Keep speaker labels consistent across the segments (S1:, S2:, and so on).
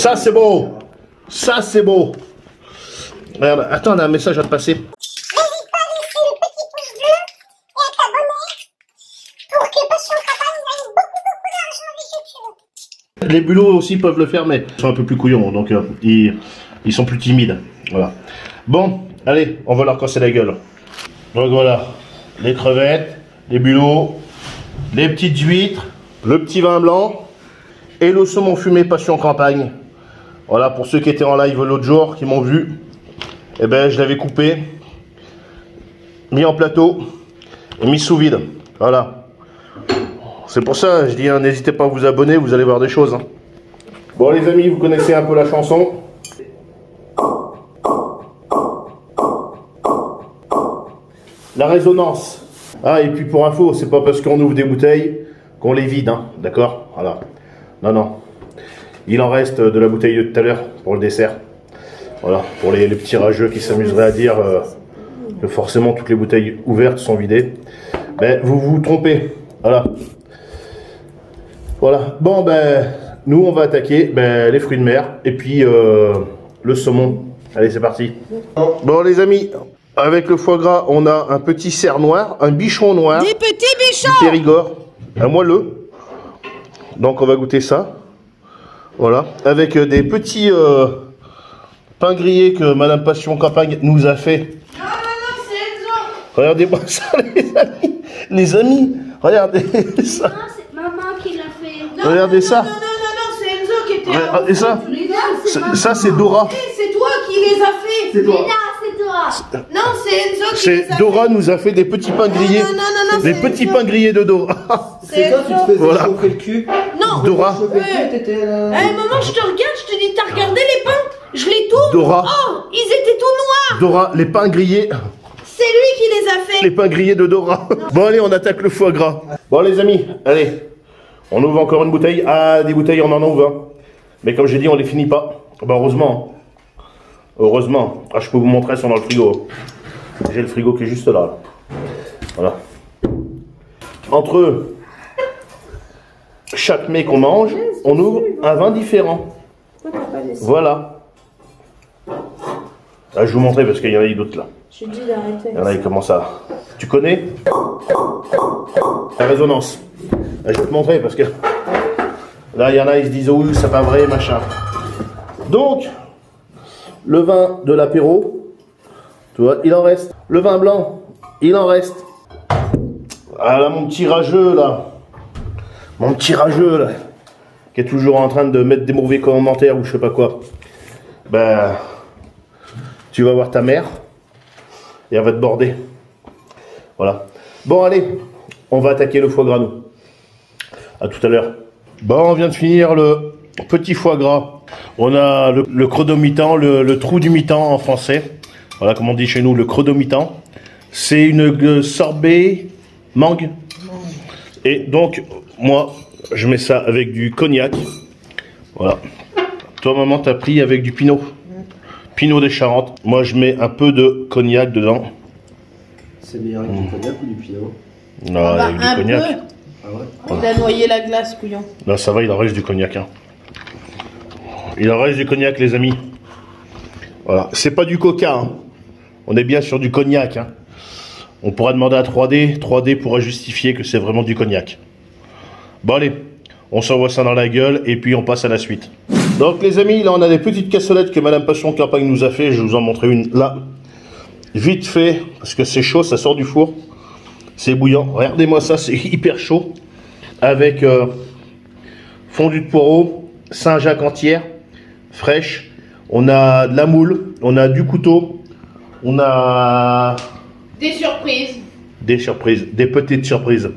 S1: Ça,
S2: c'est beau. Ça, c'est beau. Attends, on a un message à te passer. Les bulots aussi peuvent le faire, mais ils sont un peu plus couillons, donc euh, ils, ils sont plus timides. Voilà. Bon, allez, on va leur casser la gueule. Donc voilà, les crevettes, les bulots, les petites huîtres, le petit vin blanc et le saumon fumé passion campagne. Voilà, pour ceux qui étaient en live l'autre jour, qui m'ont vu, eh ben, je l'avais coupé, mis en plateau et mis sous vide. Voilà. C'est pour ça, je dis, hein, n'hésitez pas à vous abonner, vous allez voir des choses. hein. Bon les amis, vous connaissez un peu la chanson. La résonance. Ah, et puis pour info, c'est pas parce qu'on ouvre des bouteilles qu'on les vide, hein, d'accord? Voilà. Non, non. Il en reste de la bouteille de tout à l'heure pour le dessert. Voilà, pour les, les petits rageux qui s'amuseraient à dire euh, que forcément toutes les bouteilles ouvertes sont vidées. Ben, vous vous trompez. Voilà. Voilà. Bon, ben, nous, on va attaquer ben, les fruits de mer et puis euh, le saumon. Allez, c'est parti. Bon, les amis, avec le foie gras, on a un petit cerf noir, un bichon noir,
S3: Des petits
S2: du
S3: bichons
S2: Périgord, un moelleux. Donc, on va goûter ça. Voilà. Avec euh, des petits euh, pains grillés que Madame Passion Campagne nous a fait.
S3: Non, non, non, c'est Enzo
S2: Regardez-moi ça, les amis. Les amis, regardez ça.
S4: Non, c'est maman qui l'a fait.
S3: Non,
S2: Regardez
S3: non,
S2: ça.
S3: Non, non, non, non, c'est Enzo qui était là.
S2: Regardez ça. Ça, c'est Dora.
S3: Eh, C'est toi qui les as fait.
S1: C'est toi.
S4: non, c'est toi.
S3: Non, c'est Enzo qui les
S2: C'est
S3: a
S2: Dora
S3: fait.
S2: nous a fait des petits pains grillés.
S3: Non, non, non, non,
S2: Des petits
S3: Enzo.
S2: pains grillés de Dora.
S1: C'est toi qui te faisais
S2: Voilà.
S1: chauffer le cul.
S3: Non.
S2: Dora.
S1: Là.
S3: Eh, maman, je te regarde, je te dis, t'as regardé les pains Je les tourne.
S2: Dora.
S3: Oh, ils étaient tout noirs.
S2: Dora, les pains grillés.
S3: C'est lui qui les a fait.
S2: Les pains grillés de Dora. Bon, allez, on attaque le foie gras. Bon, les amis, allez. On ouvre encore une bouteille. Ah, des bouteilles, on en ouvre. hein. Mais comme j'ai dit, on les finit pas. Bah, heureusement. Heureusement. Ah, je peux vous montrer, elles sont dans le frigo. J'ai le frigo qui est juste là. Voilà. Entre eux, chaque mets qu'on mange, on ouvre un vin différent. Voilà. Ah, je vais vous montrer parce qu'il y en a d'autres là.
S3: D'arrêter.
S2: Il y en a, ils commencent à. Tu connais La résonance. Ah, Je vais te montrer parce que. Là, il y en a, ils se disent, oui, c'est pas vrai, machin. Donc, le vin de l'apéro, tu vois, il en reste. Le vin blanc, il en reste. Ah là, mon petit rageux, là. Mon petit rageux, là. Qui est toujours en train de mettre des mauvais commentaires ou je sais pas quoi. Ben. Tu vas voir ta mère et elle va te border. Voilà. Bon, allez, on va attaquer le foie gras, nous. À tout à l'heure. Bon, on vient de finir le petit foie gras. On a le, le creux de mi-temps, le, le trou du mi-temps en français. Voilà, comme on dit chez nous, le creux de mi-temps. C'est une euh, sorbet mangue. Et donc, moi, je mets ça avec du cognac. Voilà. Toi, maman, t'as pris avec du pinot. Pinot des Charentes. Moi, je mets un peu de cognac dedans.
S1: C'est meilleur avec du cognac ou du pinot?
S2: Non,
S3: Bah,
S2: avec du
S3: un
S2: cognac.
S3: peu.
S1: Ah ouais?
S3: Il a noyé la glace, couillon.
S2: Là, ça va, il en reste du cognac. hein. Il en reste du cognac, les amis. Voilà. C'est pas du coca. hein. On est bien sur du cognac. hein. On pourra demander à 3D. 3D pourra justifier que c'est vraiment du cognac. Bon, allez. On s'envoie ça dans la gueule et puis on passe à la suite. Donc, les amis, là, on a des petites cassolettes que Madame Passion Campagne nous a fait. Je vais vous en montrer une là. Vite fait, parce que c'est chaud, ça sort du four. C'est bouillant. Regardez-moi ça, c'est hyper chaud. Avec euh, fondu de poireau, Saint-Jacques entière, fraîche. On a de la moule, on a du couteau, on a
S3: Des surprises.
S2: des surprises, des petites surprises.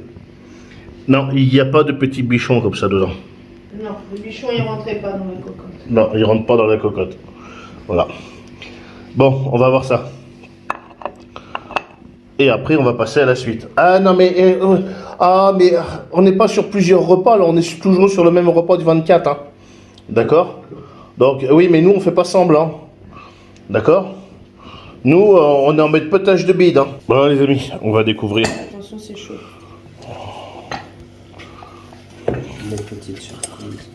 S2: Non, il n'y a pas de petits bichons comme ça dedans.
S3: Non, le bichon, il rentrait pas dans la cocotte.
S2: Non, ils rentrent pas dans la cocotte. Voilà. Bon, on va voir ça. Et après, on va passer à la suite. Ah non, mais. eh, euh, ah, mais euh, on n'est pas sur plusieurs repas, là. On est toujours sur le même repas du 24. Hein. D'accord? Donc, oui, mais nous, on fait pas semblant. D'accord? Nous, euh, on est en mode potage de bide. Hein. Bon, les amis, on va découvrir.
S3: Attention, c'est chaud.
S1: Une petite surprise.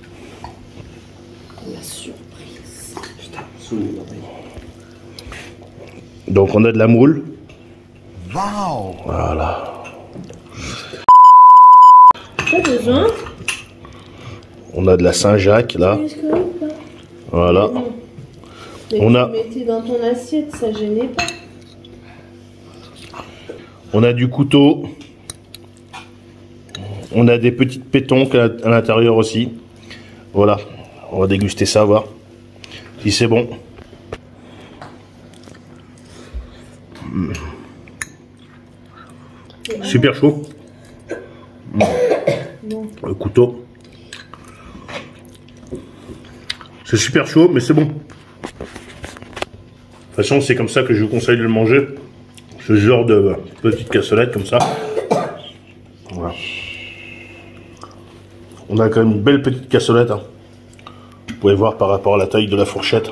S3: La surprise.
S1: Putain, soumis, l'oreille.
S2: Donc on a de la moule. Voilà.
S3: Pas besoin.
S2: On a de la Saint-Jacques là. Voilà.
S3: Mais
S2: On
S3: tu
S2: a-
S3: mettais dans ton assiette, ça gênait pas.
S2: On a du couteau. On a des petites pétonques à l'intérieur aussi. Voilà. On va déguster ça, voir si c'est bon. Mm. Super chaud. Mm. Le couteau. C'est super chaud, mais c'est bon. De toute façon, c'est comme ça que je vous conseille de le manger. Ce genre de petite cassolette comme ça. Voilà. On a quand même une belle petite cassolette. hein. Vous pouvez voir par rapport à la taille de la fourchette.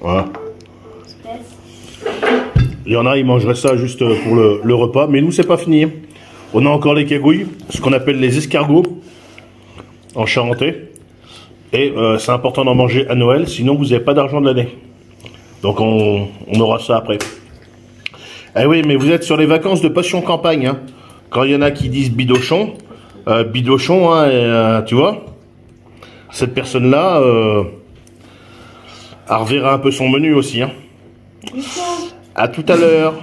S2: Voilà. Il y en a, ils mangeraient ça juste pour le, repas. Mais nous, c'est pas fini. On a encore les cagouilles, ce qu'on appelle les escargots en charentais. Et euh, c'est important d'en manger à Noël, sinon vous n'avez pas d'argent de l'année. Donc on, on aura ça après. Eh oui, mais vous êtes sur les vacances de Passion Campagne. hein. Quand il y en a qui disent Bidochon, euh, Bidochon, hein, euh, tu vois, cette personne-là, euh, reverra un peu son menu aussi. Hein. À tout à l'heure.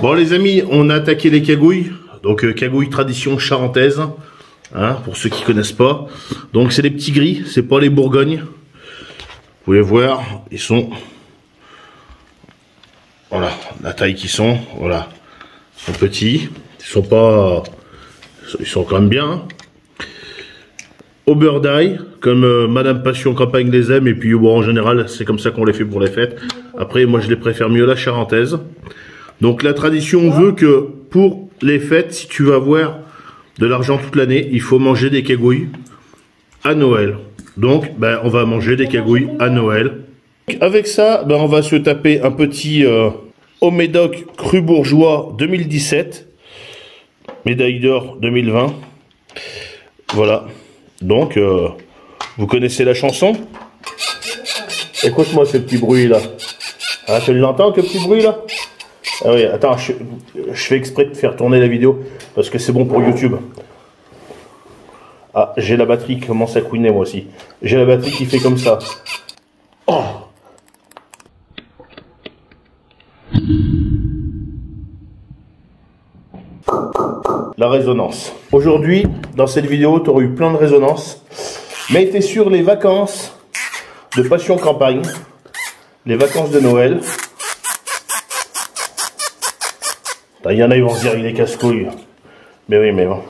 S2: Bon les amis, on a attaqué les cagouilles. Donc euh, cagouilles tradition charentaise. Hein, pour ceux qui connaissent pas. Donc c'est les petits gris, c'est pas les bourgognes. Vous pouvez voir, ils sont voilà, la taille qu'ils sont, voilà. Ils sont petits, ils sont pas ils sont quand même bien. hein. D'ail, comme euh, Madame Passion Campagne les aime, et puis en général, c'est comme ça qu'on les fait pour les fêtes. Après, moi, je les préfère mieux la charentaise. Donc, la tradition veut que pour les fêtes, si tu vas avoir de l'argent toute l'année, il faut manger des cagouilles à Noël. Donc, ben, on va manger des cagouilles à Noël. Avec ça, ben, on va se taper un petit euh, au Médoc Cru Bourgeois 2017, médaille d'or 2020. Voilà. Donc, euh, vous connaissez la chanson? Écoute-moi ce petit bruit là. Ah, tu l'entends, ce petit bruit là? Ah oui, attends, je, je fais exprès de faire tourner la vidéo parce que c'est bon pour YouTube. Ah, j'ai la batterie qui commence à couiner moi aussi. J'ai la batterie qui fait comme ça. Oh Résonance. Aujourd'hui, dans cette vidéo, tu auras eu plein de résonances. Mais tu sur les vacances de Passion Campagne, les vacances de Noël. Il y en a, ils vont se dire, il est casse-couille. Mais oui, mais bon.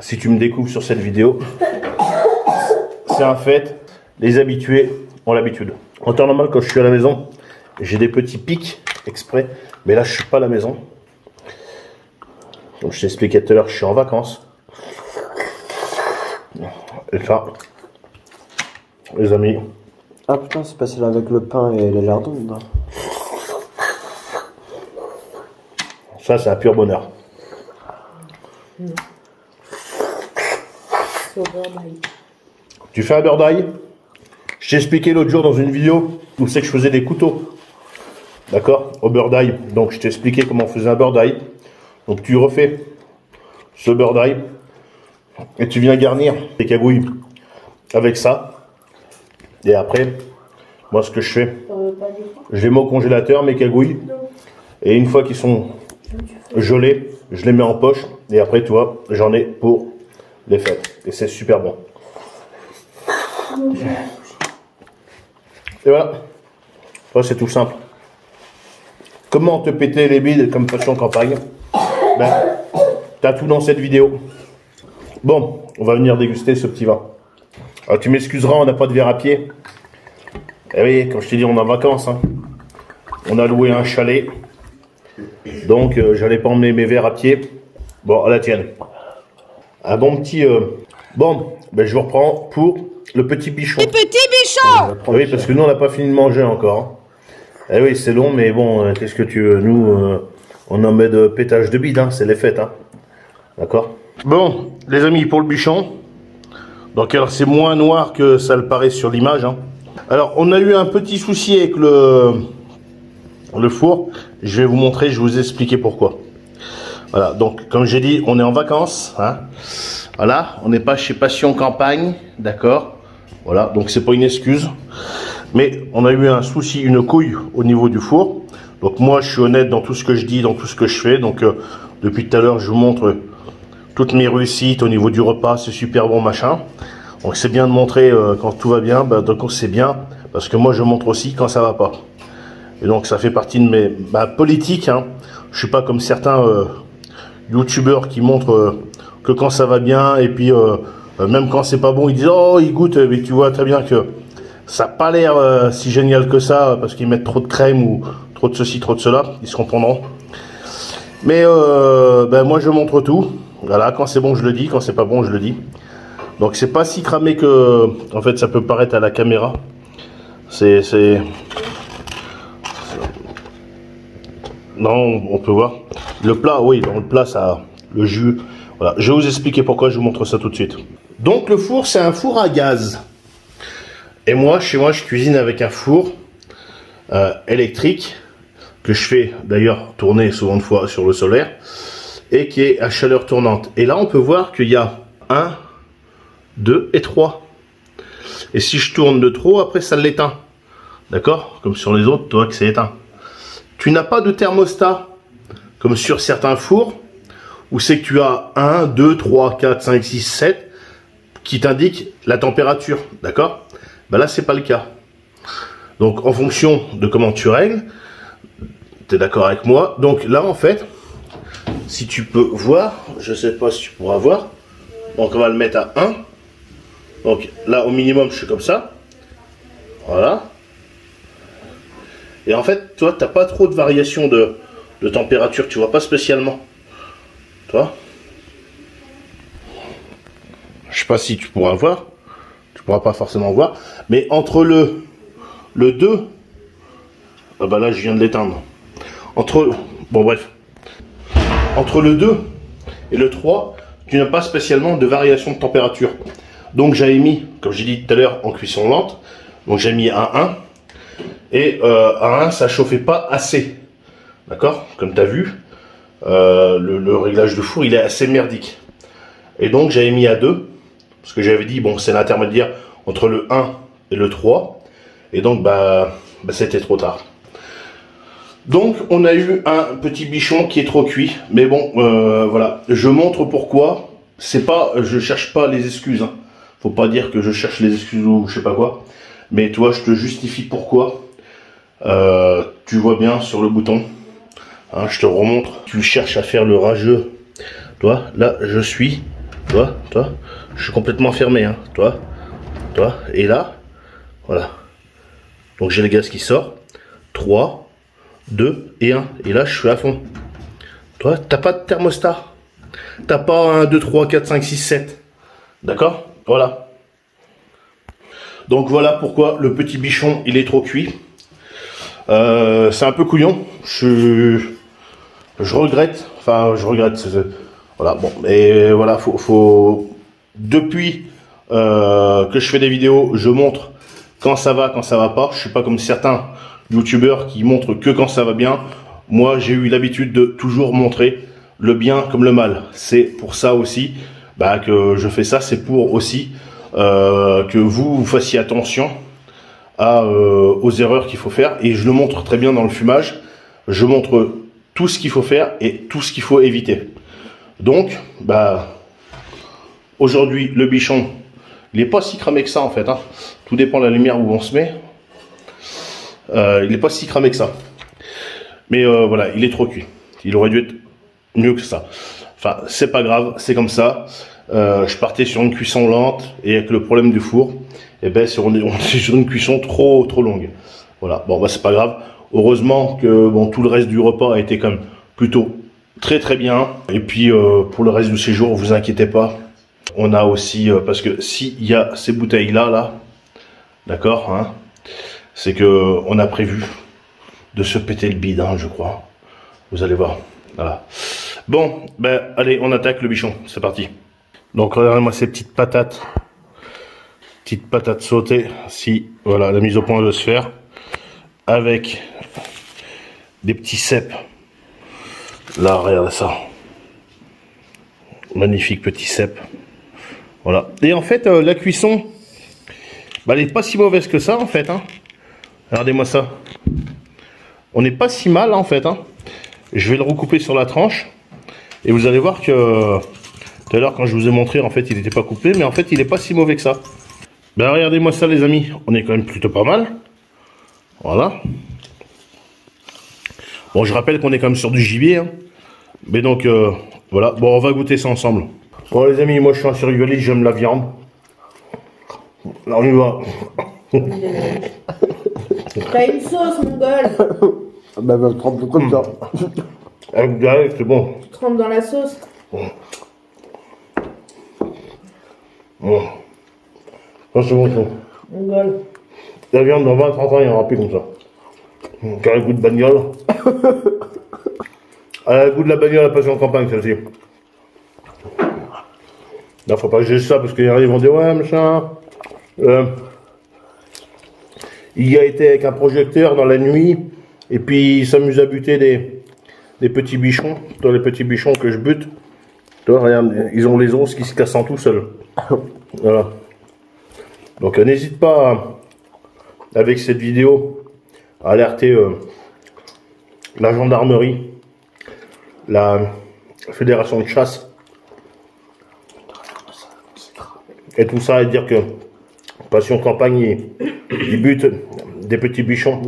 S2: Si tu me découvres sur cette vidéo, c'est un fait. Les habitués ont l'habitude. En temps normal, quand je suis à la maison, j'ai des petits pics exprès. Mais là, je suis pas à la maison. Comme je t'expliquais tout à l'heure, je suis en vacances. Et ça, les amis,
S1: Ah putain, c'est passé là avec le pain et les lardons. non
S2: ça, c'est un pur bonheur.
S3: D'ail.
S2: Tu fais un beurre d'ail? Je t'ai expliqué l'autre jour dans une vidéo où c'est que je faisais des couteaux. D'accord? Au beurre d'ail. Donc je t'ai expliqué comment on faisait un beurre d'ail. Donc tu refais ce beurre d'ail et tu viens garnir tes cagouilles avec ça. Et après, moi ce que je fais, je les mets au congélateur, mes cagouilles. Et une fois qu'ils sont gelés, je les mets en poche. Et après, tu vois, j'en ai pour les fêtes. Et c'est super bon. Et voilà. C'est tout simple. Comment te péter les bides comme passion campagne? Ben, t'as tout dans cette vidéo. Bon, on va venir déguster ce petit vin. Alors, tu m'excuseras, on n'a pas de verre à pied. Eh oui, comme je t'ai dit, on est en vacances. hein. On a loué un chalet. Donc, euh, j'allais pas emmener mes verres à pied. Bon, à la tienne. Un bon petit... euh, Bon, ben, je vous reprends pour le petit bichon.
S3: Petit bichon
S2: Ah oui, parce que nous, on n'a pas fini de manger encore. hein. Eh oui, c'est long, mais bon, euh, qu'est-ce que tu veux? Nous, euh, on en met de pétage de bide, hein, c'est les fêtes. Hein. D'accord? Bon, les amis, pour le bichon, Donc alors c'est moins noir que ça le paraît sur l'image. hein. Alors on a eu un petit souci avec le, le four. Je vais vous montrer, je vais vous expliquer pourquoi. Voilà, donc comme j'ai dit, on est en vacances. Voilà, on n'est pas chez Passion Campagne, d'accord? Voilà, donc c'est pas une excuse. Mais on a eu un souci, une couille au niveau du four. Donc moi je suis honnête dans tout ce que je dis, dans tout ce que je fais. Donc euh, depuis tout à l'heure je vous montre toutes mes réussites au niveau du repas, c'est super bon machin. Donc c'est bien de montrer euh, quand tout va bien, bah, donc c'est bien parce que moi je montre aussi quand ça va pas. Et donc ça fait partie de mes politiques. Hein. Je suis pas comme certains euh, youtubeurs qui montrent que quand ça va bien et puis même quand c'est pas bon ils disent oh il goûte mais tu vois très bien que ça n'a pas l'air si génial que ça parce qu'ils mettent trop de crème ou trop de ceci trop de cela ils se comprendront. Mais euh, ben, moi je montre tout. Voilà, quand c'est bon je le dis, quand c'est pas bon je le dis. Donc c'est pas si cramé que en fait ça peut paraître à la caméra. C'est non, on peut voir. Le plat, oui, dans le plat ça le jus. Voilà, je vais vous expliquer pourquoi, je vous montre ça tout de suite. Donc le four, c'est un four à gaz. Et moi, chez moi, je cuisine avec un four euh, électrique que je fais d'ailleurs tourner souvent de fois sur le solaire et qui est à chaleur tournante. Et là, on peut voir qu'il y a 1, 2 et 3. Et si je tourne de trop, après ça l'éteint. D'accord? Comme sur les autres, tu vois que c'est éteint. Tu n'as pas de thermostat comme sur certains fours où c'est que tu as 1, 2, 3, 4, 5, 6, 7 qui t'indique la température. D'accord? Ben Là, c'est pas le cas. Donc, en fonction de comment tu règles, tu d'accord avec moi Donc là, en fait, si tu peux voir, je sais pas si tu pourras voir, donc on va le mettre à 1. Donc là, au minimum, je suis comme ça. Voilà. Et en fait, toi, t'as pas trop de variation de, de température, tu vois pas spécialement. Toi Je sais pas si tu pourras voir. Tu pourras pas forcément voir. Mais entre le, le 2, ah bah là, je viens de l'éteindre. Entre, bon bref, entre le 2 et le 3, tu n'as pas spécialement de variation de température. Donc j'avais mis, comme j'ai dit tout à l'heure, en cuisson lente. Donc j'ai mis à 1. Et euh, à 1, ça chauffait pas assez. D'accord? Comme tu as vu, euh, le, le réglage de four, il est assez merdique. Et donc j'avais mis à 2. Parce que j'avais dit, bon, c'est l'intermédiaire entre le 1 et le 3. Et donc, bah, bah c'était trop tard. Donc, on a eu un petit bichon qui est trop cuit. Mais bon, euh, voilà. Je montre pourquoi. C'est pas, je cherche pas les excuses. Hein. Faut pas dire que je cherche les excuses ou je sais pas quoi. Mais toi, je te justifie pourquoi. Euh, tu vois bien sur le bouton. Hein, je te remontre. Tu cherches à faire le rageux. Toi, là, je suis. Toi, toi. Je suis complètement fermé. Hein. Toi, toi. Et là, voilà. Donc j'ai le gaz qui sort. 3, 2 et 1. Et là, je suis à fond. Toi, t'as pas de thermostat? T'as pas 1, 2, 3, 4, 5, 6, 7. D'accord? Voilà. Donc voilà pourquoi le petit bichon, il est trop cuit. Euh, c'est un peu couillon. Je, je regrette. Enfin, je regrette. Voilà, bon. Et voilà, faut, faut... Depuis euh, que je fais des vidéos, je montre quand ça va, quand ça va pas. Je suis pas comme certains youtubeurs qui montrent que quand ça va bien. Moi, j'ai eu l'habitude de toujours montrer le bien comme le mal. C'est pour ça aussi bah, que je fais ça. C'est pour aussi euh, que vous, fassiez attention euh, aux erreurs qu'il faut faire. Et je le montre très bien dans le fumage. Je montre tout ce qu'il faut faire et tout ce qu'il faut éviter. Donc, bah, aujourd'hui, le bichon, il n'est pas si cramé que ça en fait. hein. Tout dépend de la lumière où on se met. Euh, il n'est pas si cramé que ça. Mais euh, voilà, il est trop cuit. Il aurait dû être mieux que ça. Enfin, c'est pas grave, c'est comme ça. Euh, je partais sur une cuisson lente et avec le problème du four, et ben sur une- on est sur une cuisson trop trop longue. Voilà, bon bah c'est pas grave. Heureusement que bon tout le reste du repas a été quand même plutôt très très bien. Et puis pour le reste du séjour, vous inquiétez pas. On a aussi parce que s'il y a ces bouteilles là là, d'accord, hein, c'est que on a prévu de se péter le bide, hein, je crois. Vous allez voir. Voilà. Bon, ben allez, on attaque le bichon. C'est parti. Donc regardez-moi ces petites patates Petite patate sautée, si voilà la mise au point de se faire, avec des petits cèpes. Là, regarde ça. Magnifique petit cèpe. Voilà. Et en fait, euh, la cuisson, bah, elle n'est pas si mauvaise que ça, en fait. hein. Regardez-moi ça. On n'est pas si mal, en fait. hein. Je vais le recouper sur la tranche. Et vous allez voir que tout à l'heure, quand je vous ai montré, en fait, il n'était pas coupé. Mais en fait, il n'est pas si mauvais que ça. Ben, regardez-moi ça, les amis. On est quand même plutôt pas mal. Voilà. Bon, je rappelle qu'on est quand même sur du gibier. hein. Mais donc, euh, voilà. Bon, on va goûter ça ensemble. Bon, les amis, moi, je suis un survivaliste, j'aime la viande. Là, on y va.
S3: T'as une sauce, mon gueule.
S1: Bah, bah, trempe comme ça.
S2: Avec direct, c'est bon.
S3: Tu trempes dans la sauce.
S2: Bon. Ça, c'est bon, c'est bon.
S3: Mon gueule.
S2: La viande, dans 20-30 ans, il n'y en aura plus comme ça. Car le goût de bagnole. Elle a le goût de la bagnole à passer en campagne, celle-ci. Là, faut pas que j'ai ça, parce qu'il y en a qui vont dire, ouais, machin. Euh, il y a été avec un projecteur dans la nuit, et puis il s'amuse à buter des, des petits bichons. Toi, les petits bichons que je bute. Toi, regarde, ils ont les os qui se cassent en tout seuls. Voilà. Donc, euh, n'hésite pas à- avec cette vidéo à alerter euh, la gendarmerie, la fédération de chasse et tout ça et dire que Passion Campagne il, bute des petits bichons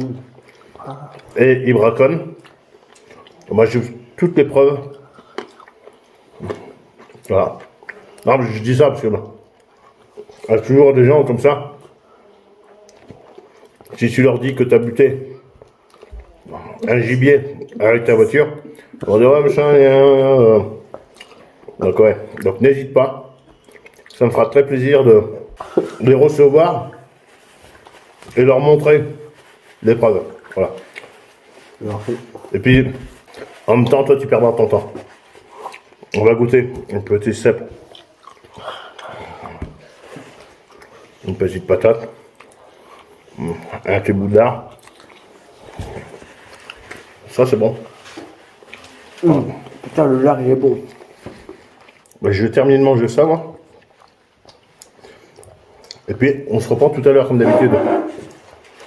S2: et il braconne. Moi j'ai toutes les preuves. Voilà. Non mais je dis ça parce que il y a toujours des gens comme ça si tu leur dis que tu as buté un gibier avec ta voiture, vont dire ouais, machin, euh. Donc ouais, donc n'hésite pas. Ça me fera très plaisir de les recevoir et leur montrer les preuves. Voilà. Et puis, en même temps, toi, tu perdras ton temps. On va goûter un petit cèpe. Une petite patate. Un petit bout d'art. Ça, c'est bon.
S1: Putain, le lard, il est bon.
S2: Bah, je vais terminer de manger ça, moi. Et puis, on se reprend tout à l'heure, comme d'habitude.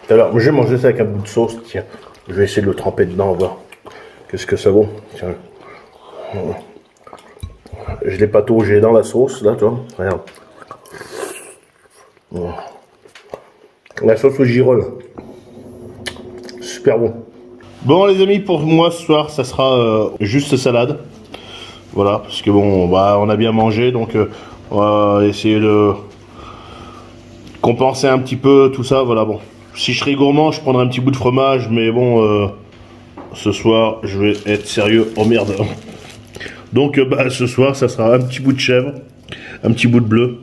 S2: Tout à l'heure, je vais manger ça avec un bout de sauce. Tiens, je vais essayer de le tremper dedans, voir qu'est-ce que ça vaut. Tiens. Je l'ai pataugé dans la sauce, là, toi. Regarde. La sauce au girolles. Super bon. Bon, les amis, pour moi, ce soir, ça sera euh, juste salade. Voilà, parce que bon, bah, on a bien mangé, donc euh, on va essayer de compenser un petit peu tout ça. Voilà, bon. Si je serais gourmand, je prendrais un petit bout de fromage, mais bon, euh, ce soir, je vais être sérieux. Oh merde. Donc, euh, bah, ce soir, ça sera un petit bout de chèvre, un petit bout de bleu,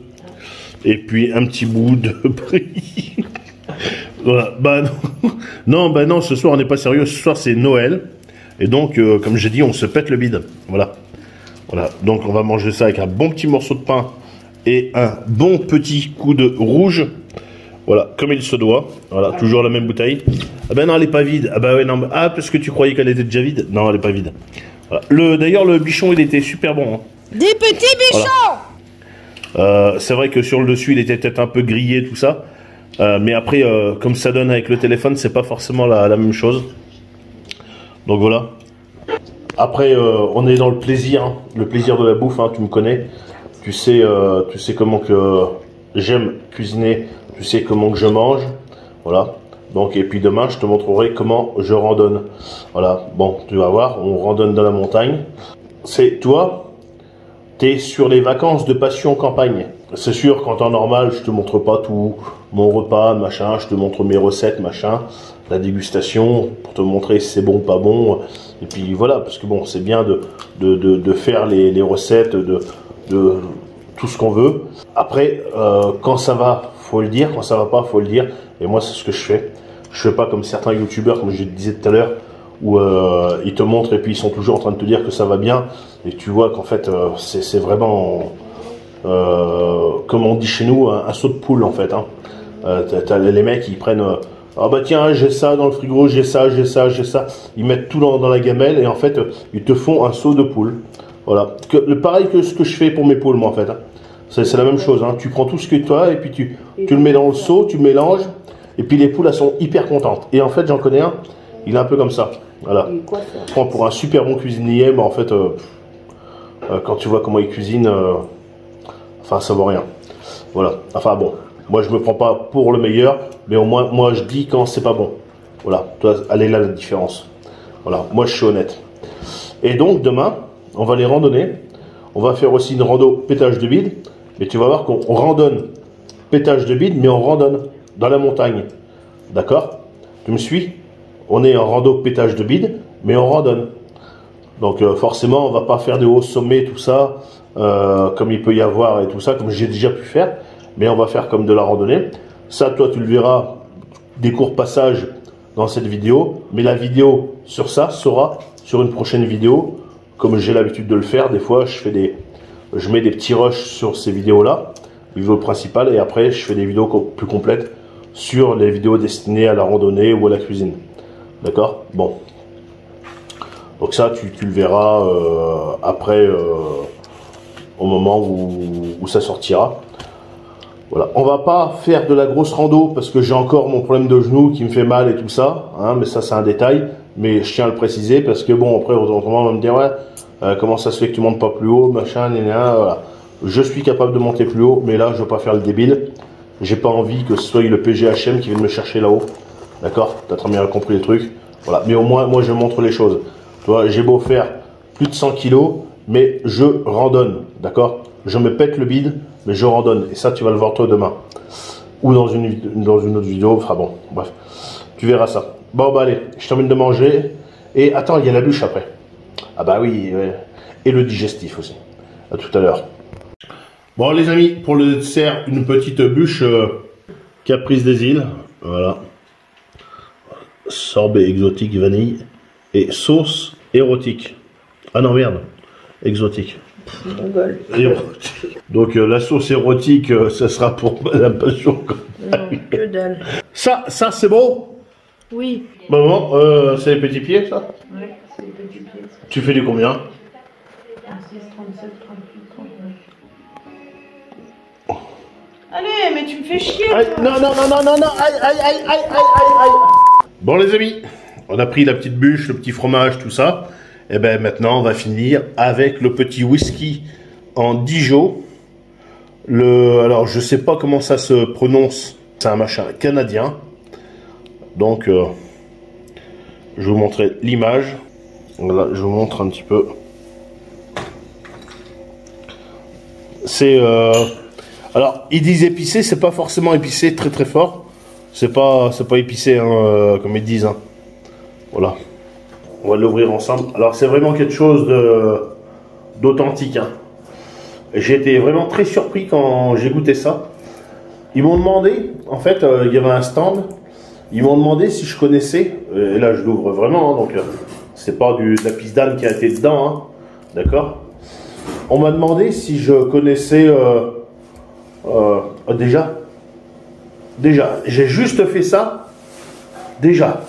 S2: et puis un petit bout de brie. voilà, bah non. non, bah non, ce soir, on n'est pas sérieux. Ce soir, c'est Noël. Et donc, euh, comme j'ai dit, on se pète le bide. Voilà. Voilà, donc on va manger ça avec un bon petit morceau de pain et un bon petit coup de rouge. Voilà, comme il se doit. Voilà, toujours la même bouteille. Ah ben non, elle est pas vide. Ah bah ouais, non, ah parce que tu croyais qu'elle était déjà vide? Non, elle est pas vide. Voilà. Le, d'ailleurs, le bichon, il était super bon. hein.
S3: Des petits bichons
S2: Euh, c'est vrai que sur le dessus, il était peut-être un peu grillé, tout ça. Euh, mais après, euh, comme ça donne avec le téléphone, c'est pas forcément la, la même chose. Donc voilà. Après, on est dans le plaisir, hein. le plaisir de la bouffe. hein, tu me connais. Tu sais, euh, tu sais comment que j'aime cuisiner. Tu sais comment que je mange. Voilà. Donc et puis demain, je te montrerai comment je randonne. Voilà. Bon, tu vas voir, on randonne dans la montagne. C'est toi, T'es sur les vacances de passion campagne. C'est sûr qu'en temps normal, je te montre pas tout mon repas, machin, je te montre mes recettes, machin, la dégustation, pour te montrer si c'est bon ou pas bon. Et puis voilà, parce que bon, c'est bien de, faire les, les recettes, de, de tout ce qu'on veut. Après, euh, quand ça va, faut le dire, quand ça va pas, faut le dire. Et moi, c'est ce que je fais. Je fais pas comme certains youtubeurs, comme je disais tout à l'heure, où euh, ils te montrent et puis ils sont toujours en train de te dire que ça va bien. Et tu vois qu'en fait, euh, c'est vraiment comme on dit chez nous, un, saut de poule en fait. Hein. Les mecs ils prennent, ah bah tiens j'ai ça dans le frigo, j'ai ça, j'ai ça, j'ai ça. Ils mettent tout dans, la gamelle et en fait ils te font un saut de poule. Voilà, que, le pareil que ce que je fais pour mes poules moi en fait. hein. C'est c'est la même chose. Hein. Tu prends tout ce que tu as et puis tu, tu le mets dans le seau, tu mélanges et puis les poules elles sont hyper contentes. Et en fait j'en connais un, il est un peu comme ça. Voilà. Je prends pour un super bon cuisinier, mais en fait, euh, euh, quand tu vois comment il cuisine, euh, enfin, ça vaut rien. Voilà. Enfin bon, moi je me prends pas pour le meilleur, mais au moins, moi je dis quand c'est pas bon. Voilà. Toi, elle est là la différence. Voilà. Moi je suis honnête. Et donc demain, on va les randonner. On va faire aussi une rando pétage de bide. Mais tu vas voir qu'on on randonne pétage de bide, mais on randonne dans la montagne. D'accord? Tu me suis? On est en rando pétage de bide, mais on randonne. Donc euh, forcément, on va pas faire des hauts sommets, tout ça, euh, comme il peut y avoir et tout ça, comme j'ai déjà pu faire. Mais on va faire comme de la randonnée. Ça, toi, tu le verras des courts passages dans cette vidéo. Mais la vidéo sur ça sera sur une prochaine vidéo, comme j'ai l'habitude de le faire. Des fois, je fais des, je mets des petits rushs sur ces vidéos-là, vidéo principale, et après, je fais des vidéos plus complètes sur les vidéos destinées à la randonnée ou à la cuisine. D'accord? Bon. Donc ça, tu, tu le verras euh, après, euh, au moment où, où ça sortira. Voilà. On va pas faire de la grosse rando parce que j'ai encore mon problème de genou qui me fait mal et tout ça. Hein, mais ça, c'est un détail. Mais je tiens à le préciser parce que bon, après, on va me dire, ouais, euh, comment ça se fait que tu montes pas plus haut, machin, néna, voilà. Je suis capable de monter plus haut, mais là, je veux pas faire le débile. J'ai pas envie que ce soit le PGHM qui vienne me chercher là-haut. D'accord? T'as très bien compris le truc. Voilà. Mais au moins, moi, je montre les choses. Tu vois, j'ai beau faire plus de 100 kilos, mais je randonne. D'accord? Je me pète le bide, mais je randonne. Et ça, tu vas le voir toi demain. Ou dans une, dans une autre vidéo. Enfin bon, bref. Tu verras ça. Bon, bah allez, je termine de manger. Et attends, il y a la bûche après. Ah bah oui, ouais. Et le digestif aussi. À tout à l'heure. Bon, les amis, pour le dessert, une petite bûche euh, caprice des îles. Voilà. Sorbet exotique vanille et sauce érotique. Ah non, merde. Exotique. Donc euh, la sauce érotique, euh, ça sera pour Madame Passion.
S3: Non, que dalle.
S2: Ça, ça c'est bon?
S3: Oui.
S2: Maman, euh, c'est les petits pieds, ça
S4: Ouais, c'est le petit pied.
S2: Tu fais du combien
S4: 6, 37, 38, 39.
S3: Allez, mais tu me fais chier.
S2: Aïe,
S3: toi.
S2: non, non, non, non, non, non, aïe, aïe, aïe, aïe, aïe, aïe, aïe. Bon, les amis, on a pris la petite bûche, le petit fromage, tout ça. Et ben maintenant, on va finir avec le petit whisky en Dijon. Le, alors, je sais pas comment ça se prononce. C'est un machin canadien. Donc, euh, je vais vous montrer l'image. Voilà, je vous montre un petit peu. C'est euh, alors, ils disent épicé, c'est pas forcément épicé très très fort. C'est pas, pas épicé, hein, euh, comme ils disent. hein. Voilà. On va l'ouvrir ensemble. Alors, c'est vraiment quelque chose d'authentique. hein. J'ai été vraiment très surpris quand j'ai goûté ça. Ils m'ont demandé, en fait, il y avait un stand. Ils m'ont demandé si je connaissais. Et là, je l'ouvre vraiment, hein, donc euh, c'est pas de la pisse d'âne qui a été dedans, hein. d'accord On m'a demandé si je connaissais. euh, euh, euh, déjà, déjà, j'ai juste fait ça. Déjà,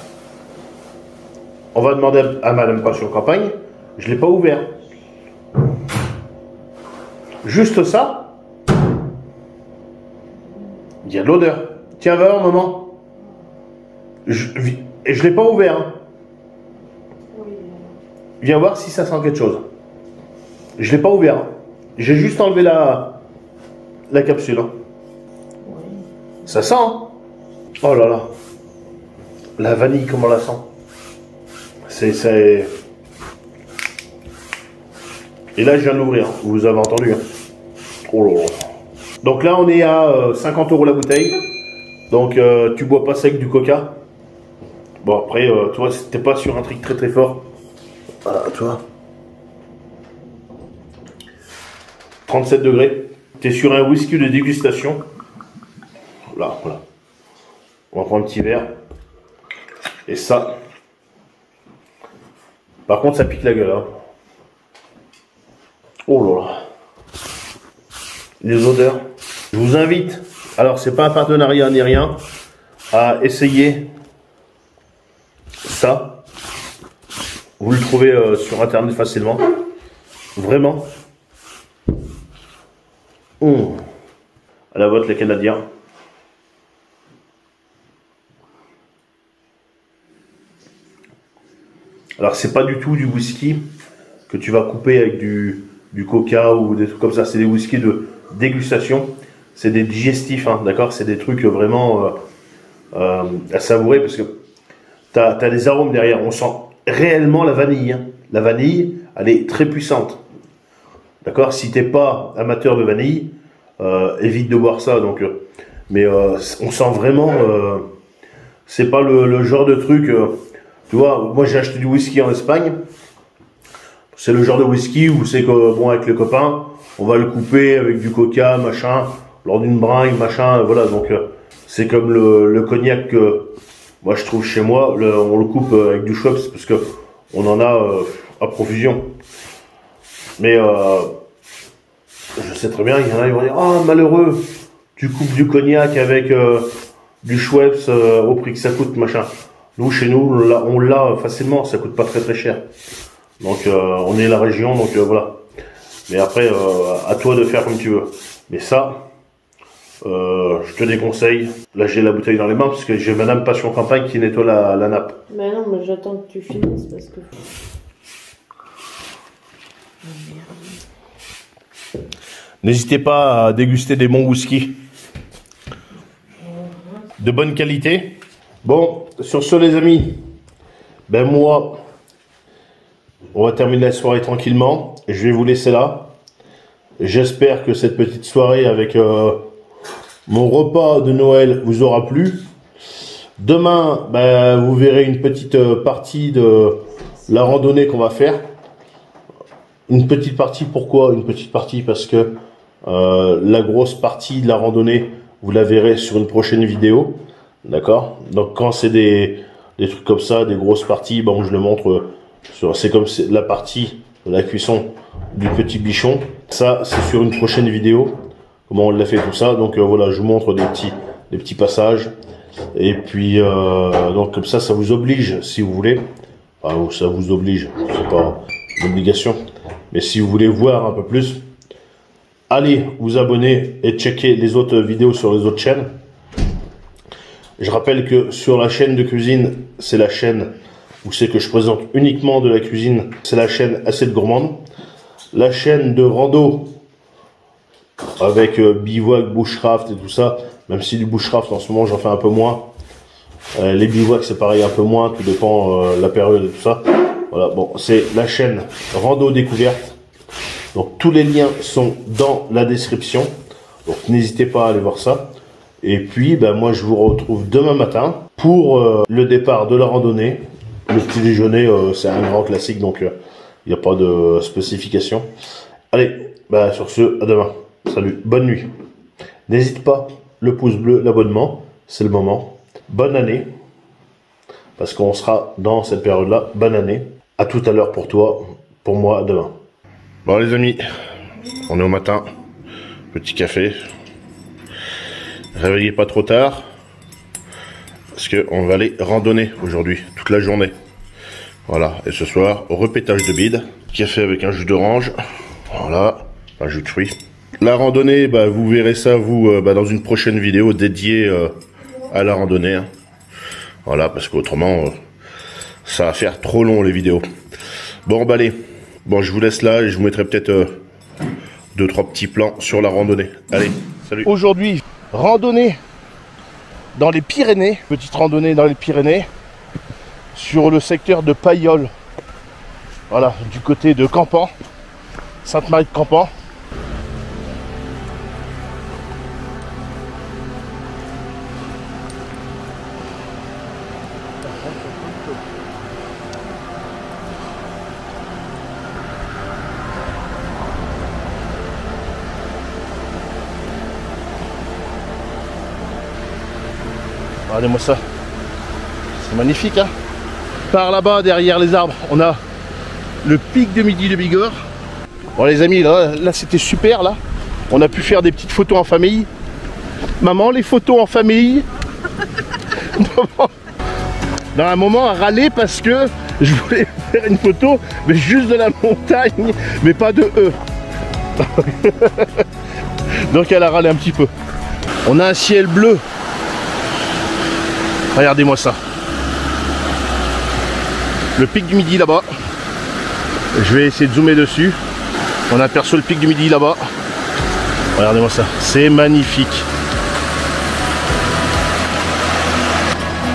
S2: on va demander à, Madame Passion Campagne. Je l'ai pas ouvert. Juste ça. Il y a de l'odeur. Tiens, va voir, maman. Je, et je l'ai pas ouvert. hein. Viens voir si ça sent quelque chose. Je l'ai pas ouvert. hein. J'ai juste enlevé la, la capsule. hein. Ça sent. Oh là là. La vanille, comment la sent C'est. Et là, je viens de l'ouvrir. Vous avez entendu. Oh là là. Donc là, on est à euh, 50 euros la bouteille. Donc, euh, tu bois pas sec du coca. Bon, après, euh, tu vois, c'était pas sur un truc très très fort. Voilà, tu vois. 37 degrés. Tu es sur un whisky de dégustation. Là, voilà. On va prendre un petit verre. Et ça. Par contre, ça pique la gueule. hein. Oh là là. les odeurs. Je vous invite, alors c'est pas un partenariat ni rien, à essayer ça. Vous le trouvez euh, sur internet facilement. Vraiment. Mmh. À la vote les Canadiens. Alors c'est pas du tout du whisky que tu vas couper avec du, coca ou des trucs comme ça. C'est des whisky de dégustation. C'est des digestifs, hein, d'accord? C'est des trucs vraiment euh, euh, à savourer parce que tu as, des arômes derrière. On sent réellement la vanille. hein. La vanille, elle est très puissante. D'accord? Si t'es pas amateur de vanille, euh, évite de boire ça. Donc, euh, mais euh, on sent vraiment. c'est pas le, genre de truc. tu vois, moi j'ai acheté du whisky en Espagne. C'est le genre de whisky où c'est que bon avec les copains, on va le couper avec du coca, machin, lors d'une bringue, machin. Voilà, donc c'est comme le, cognac moi je trouve chez moi. on le coupe euh, avec du Schweppes parce que on en a euh, à profusion. Mais euh, je sais très bien, il y en a qui vont dire Ah, malheureux, tu coupes du cognac avec euh, du Schweppes au prix que ça coûte, machin. Nous, chez nous, on l'a- facilement, ça coûte pas très très cher. Donc, on est la région, donc voilà. Mais après, à toi de faire comme tu veux. Mais ça, euh, je te déconseille. Là, j'ai la bouteille dans les mains parce que j'ai Madame Passion Campagne qui nettoie la, la nappe.
S4: Mais non, mais j'attends que tu finisses parce que.
S2: N'hésitez pas à déguster des bons whisky. De bonne qualité. Bon, sur ce les amis, ben moi, on va terminer la soirée tranquillement. Je vais vous laisser là. J'espère que cette petite soirée avec euh, mon repas de Noël vous aura plu. Demain, ben, vous verrez une petite euh, partie de la randonnée qu'on va faire. Une petite partie, pourquoi une petite partie? Parce que euh, la grosse partie de la randonnée, vous la verrez sur une prochaine vidéo. D'accord? Donc quand c'est des, des trucs comme ça, des grosses parties, bon, je le montre. euh, C'est comme la partie de la cuisson du petit bichon. Ça, c'est sur une prochaine vidéo. Comment on l'a fait tout ça. Donc euh, voilà, je vous montre des petits, des petits passages. Et puis, euh, donc comme ça, ça vous oblige, si vous voulez. Enfin, ça vous oblige, c'est pas une obligation. Mais si vous voulez voir un peu plus, allez vous abonner et checker les autres vidéos sur les autres chaînes. Je rappelle que sur la chaîne de cuisine, c'est la chaîne où c'est que je présente uniquement de la cuisine, c'est la chaîne Assiette Gourmande. La chaîne de rando avec euh, bivouac, bushcraft et tout ça, même si du bushcraft en ce moment j'en fais un peu moins. Euh, les bivouacs c'est pareil un peu moins, tout dépend euh, la période et tout ça. Voilà, bon, c'est la chaîne Rando Découverte. Donc tous les liens sont dans la description. Donc n'hésitez pas à aller voir ça. Et puis ben, moi je vous retrouve demain matin pour euh, le départ de la randonnée. Le petit déjeuner euh, c'est un grand classique donc il n'y a pas de spécification. Allez, ben, sur ce, à demain. Salut, bonne nuit. N'hésite pas, le pouce bleu, l'abonnement, c'est le moment. Bonne année, parce qu'on sera dans cette période-là. Bonne année. À tout à l'heure pour toi, pour moi, demain. Bon les amis, on est au matin. Petit café. Réveillez pas trop tard. Parce que on va aller randonner aujourd'hui, toute la journée. Voilà, et ce soir, repétage de bide. Café avec un jus d'orange. Voilà, un jus de fruits. La randonnée, bah, vous verrez ça, vous, euh, bah, dans une prochaine vidéo dédiée euh, à la randonnée. hein. Voilà, parce qu'autrement, euh, ça va faire trop long les vidéos. Bon, bah allez. Bon, je vous laisse là et je vous mettrai peut-être deux, trois petits plans sur la randonnée. Allez, salut. Aujourd'hui, randonnée dans les Pyrénées. Petite randonnée dans les Pyrénées. Sur le secteur de Payolle. Voilà, du côté de Campan. Sainte-Marie de Campan. Regardez-moi ça. C'est magnifique, hein Par là-bas, derrière les arbres, on a le pic de midi de Bigorre. Bon les amis, là, là c'était super là. On a pu faire des petites photos en famille. Maman, les photos en famille. Dans un moment à râler parce que je voulais faire une photo, mais juste de la montagne, mais pas de eux. Donc elle a râlé un petit peu. On a un ciel bleu. Regardez-moi ça. Le pic du midi là-bas. Je vais essayer de zoomer dessus. On aperçoit le pic du midi là-bas. Regardez-moi ça. C'est magnifique.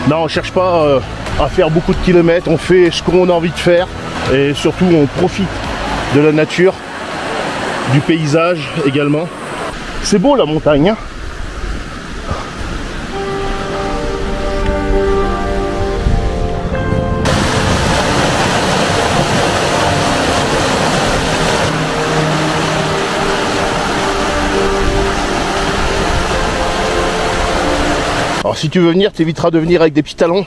S2: Non, on cherche pas euh, à faire beaucoup de kilomètres. On fait ce qu'on a envie de faire. Et surtout, on profite de la nature, du paysage également. C'est beau la montagne. hein. Si tu veux venir, t'éviteras de venir avec des petits talons.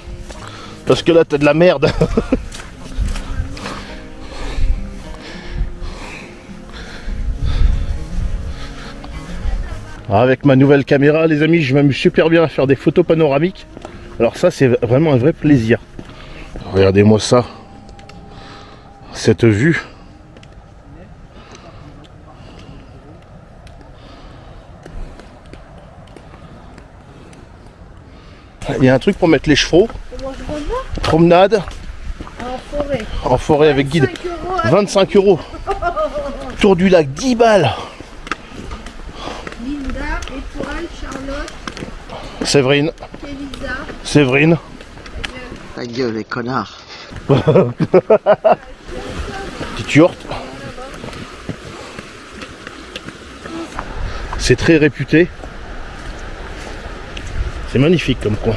S2: Parce que là, t'as de la merde. Avec ma nouvelle caméra, les amis, je m'amuse super bien à faire des photos panoramiques. Alors ça, c'est vraiment un vrai plaisir. Regardez-moi ça. Cette vue. Il y a un truc pour mettre les chevaux. Promenade
S3: En forêt.
S2: en forêt avec guide.
S3: 5 euros à
S2: 25 euros. Tour du lac, 10 balles.
S3: Linda, Étoile, Charlotte,
S2: Séverine,
S3: Elisa.
S2: Séverine.
S1: Ta gueule, les connards.
S2: Petite yourte. C'est très réputé. C'est magnifique comme coin.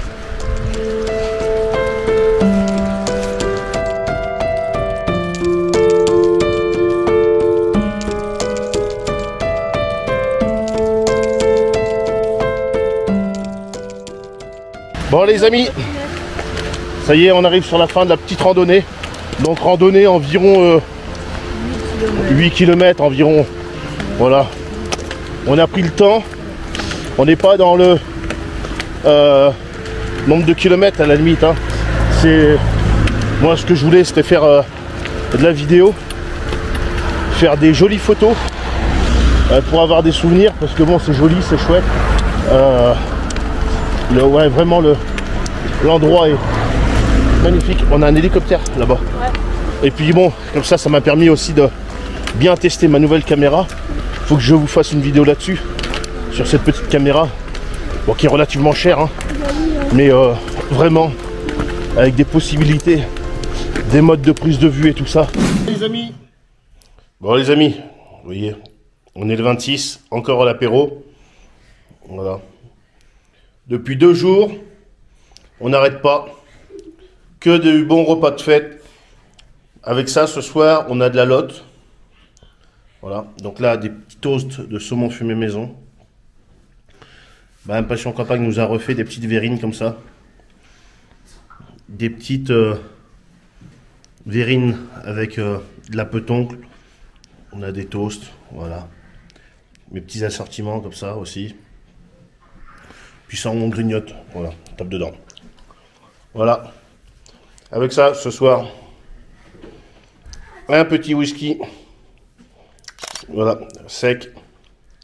S2: Bon les amis, ça y est, on arrive sur la fin de la petite randonnée. Donc randonnée environ euh, 8 km environ. Voilà. On a pris le temps. On n'est pas dans le euh, nombre de kilomètres à la limite. hein. C'est moi ce que je voulais c'était faire euh, de la vidéo, faire des jolies photos euh, pour avoir des souvenirs parce que bon c'est joli, c'est chouette. Le, ouais vraiment le l'endroit est magnifique. On a un hélicoptère là-bas. Et puis bon, comme ça, ça m'a permis aussi de bien tester ma nouvelle caméra. Faut que je vous fasse une vidéo là-dessus, sur cette petite caméra, bon, qui est relativement chère, hein. mais euh, vraiment avec des possibilités, des modes de prise de vue et tout ça. Les amis, bon les amis, vous voyez, on est le 26, encore à l'apéro. Voilà. Depuis deux jours, on n'arrête pas. Que de bons repas de fête. Avec ça, ce soir, on a de la lotte. Voilà. Donc là, des petits toasts de saumon fumé maison. Bah, Impatient Campagne nous a refait des petites verrines comme ça. Des petites euh, verrines avec euh, de la petoncle. On a des toasts. Voilà. Mes petits assortiments comme ça aussi. Puis ça, on grignote. Voilà. On tape dedans. Voilà. Avec ça, ce soir, un petit whisky. Voilà, sec.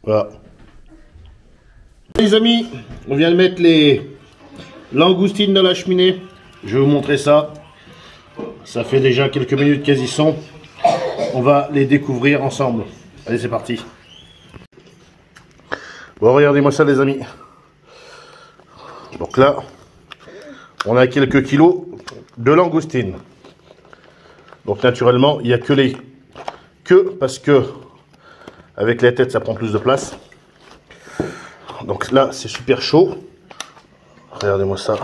S2: Voilà. Les amis, on vient de mettre les langoustines dans la cheminée. Je vais vous montrer ça. Ça fait déjà quelques minutes qu'elles y sont. On va les découvrir ensemble. Allez, c'est parti. Bon, regardez-moi ça, les amis. Donc là, on a quelques kilos de langoustines. Donc naturellement, il n'y a que les queues parce que avec la tête, ça prend plus de place. Donc là, c'est super chaud. Regardez-moi ça.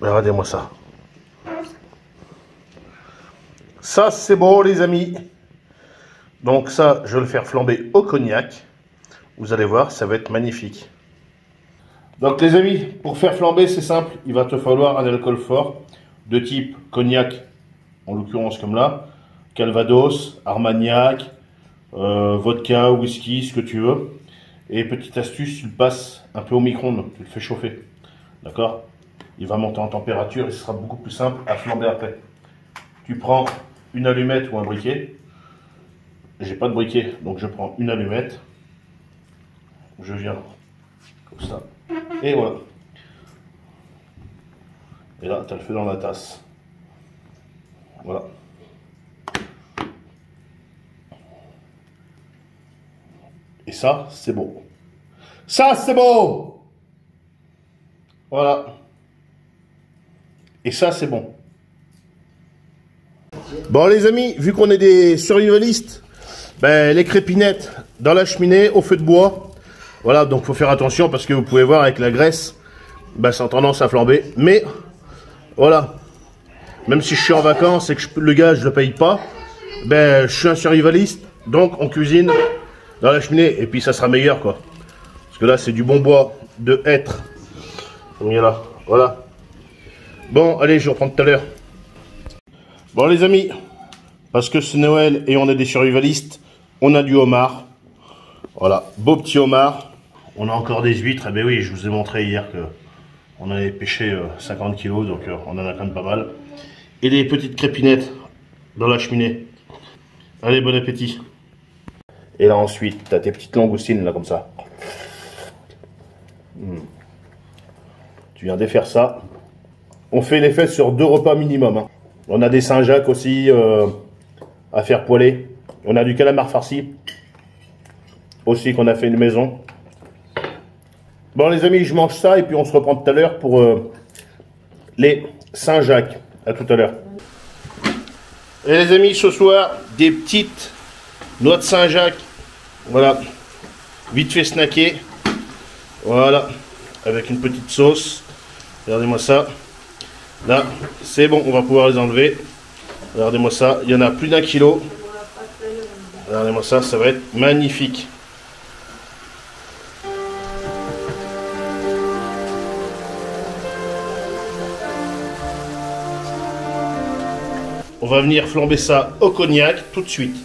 S2: Regardez-moi ça. Ça, c'est bon, les amis. Donc ça, je vais le faire flamber au cognac. Vous allez voir, ça va être magnifique. Donc les amis, pour faire flamber, c'est simple. Il va te falloir un alcool fort de type cognac, en l'occurrence comme là, Calvados, Armagnac, euh, vodka, whisky, ce que tu veux. Et petite astuce, tu le passes un peu au micro-ondes, tu le fais chauffer. D'accord? Il va monter en température et ce sera beaucoup plus simple à flamber après. Tu prends une allumette ou un briquet. J'ai pas de briquet, donc je prends une allumette. Je viens comme ça. Et voilà. Et là, tu as le feu dans la tasse. Voilà. Et ça, c'est beau. Ça, c'est beau Voilà. Et ça, c'est bon. Bon, les amis, vu qu'on est des survivalistes, ben, les crépinettes dans la cheminée, au feu de bois. Voilà, donc faut faire attention parce que vous pouvez voir avec la graisse, ben, ça a tendance à flamber. Mais, voilà. Même si je suis en vacances et que le gaz, je le paye pas, ben, je suis un survivaliste, donc on cuisine dans la cheminée et puis ça sera meilleur, quoi. Parce que là, c'est du bon bois de hêtre. Là. Voilà. Bon, allez, je reprends tout à l'heure. Bon, les amis, parce que c'est Noël et on est des survivalistes, on a du homard. Voilà, beau petit homard. On a encore des huîtres. Eh ben oui, je vous ai montré hier que on avait pêché euh, 50 kilos, donc euh, on en a quand même pas mal. Et des petites crépinettes dans la cheminée. Allez, bon appétit. Et là ensuite, t'as tes petites langoustines là comme ça. Hmm. Tu viens défaire ça. On fait les fêtes sur deux repas minimum. hein. On a des Saint-Jacques aussi euh, à faire poêler. On a du calamar farci aussi qu'on a fait une maison. Bon les amis, je mange ça et puis on se reprend tout à l'heure pour euh, les Saint-Jacques. À tout à l'heure. Et les amis, ce soir, des petites noix de Saint-Jacques. Voilà. Vite fait snacker. Voilà. Avec une petite sauce. Regardez-moi ça. Là, c'est bon, on va pouvoir les enlever. Regardez-moi ça, il y en a plus d'un kilo. Regardez-moi ça, ça va être magnifique. On va venir flamber ça au cognac tout de suite.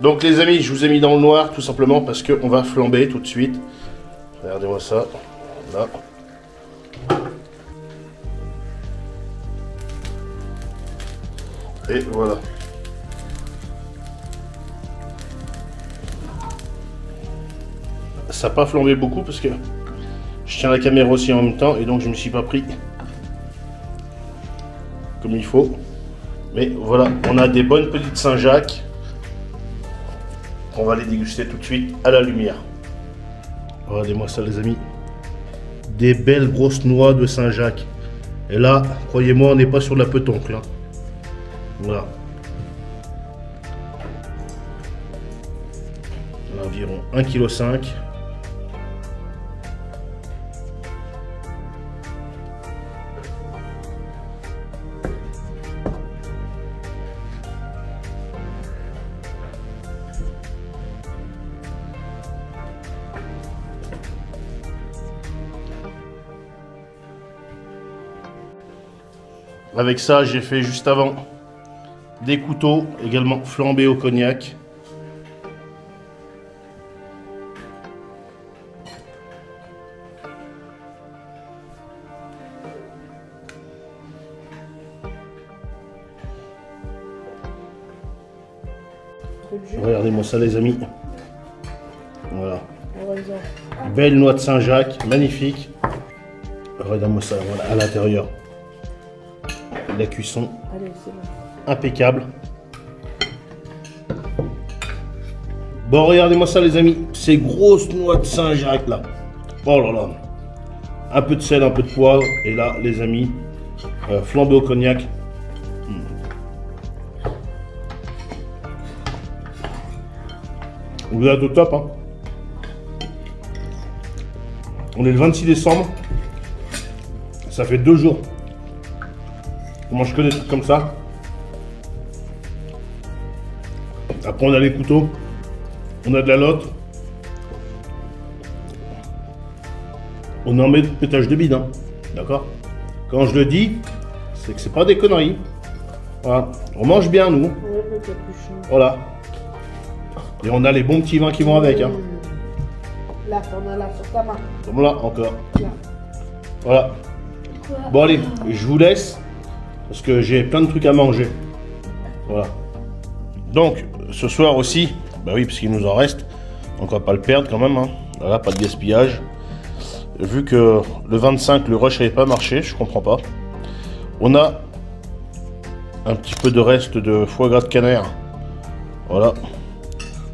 S2: Donc les amis, je vous ai mis dans le noir tout simplement parce qu'on va flamber tout de suite. Regardez-moi ça. Là. Et voilà. Ça n'a pas flambé beaucoup parce que je tiens la caméra aussi en même temps et donc je ne me suis pas pris comme il faut. Mais voilà, on a des bonnes petites Saint-Jacques. On va les déguster tout de suite à la lumière. Regardez-moi ça les amis. Des belles grosses noix de Saint-Jacques. Et là, croyez-moi, on n'est pas sur la petoncle. Voilà. Environ 1,5 kg. Avec ça, j'ai fait juste avant des couteaux également flambés au cognac. Regardez-moi ça les amis. Voilà. Belle noix de Saint-Jacques, magnifique. Regardez-moi ça, voilà, à l'intérieur. La cuisson
S4: Allez, c'est bon.
S2: impeccable. Bon, regardez-moi ça, les amis. Ces grosses noix de Saint-Jacques, là. Oh là là. Un peu de sel, un peu de poivre. Et là, les amis, euh, flambé au cognac. Mm. Vous êtes au top, hein. On est le 26 décembre. Ça fait deux jours. On mange que des trucs comme ça. Après, on a les couteaux. On a de la lotte. On en met de pétage de bide. hein. D'accord Quand je le dis, c'est que c'est pas des conneries. Voilà. On mange bien, nous.
S4: On.
S2: Voilà. Et on a les bons petits vins qui vont avec. Hein.
S4: Mmh. Là, t'en as là sur ta main.
S2: Comme là, encore.
S4: Là.
S2: Voilà. Bon allez, je vous laisse. Parce que j'ai plein de trucs à manger. Voilà. Donc, ce soir aussi, bah oui, parce qu'il nous en reste. Donc on va pas le perdre quand même. Hein. Voilà, pas de gaspillage. Vu que le 25, le rush n'avait pas marché, je comprends pas. On a un petit peu de reste de foie gras de canard. Voilà.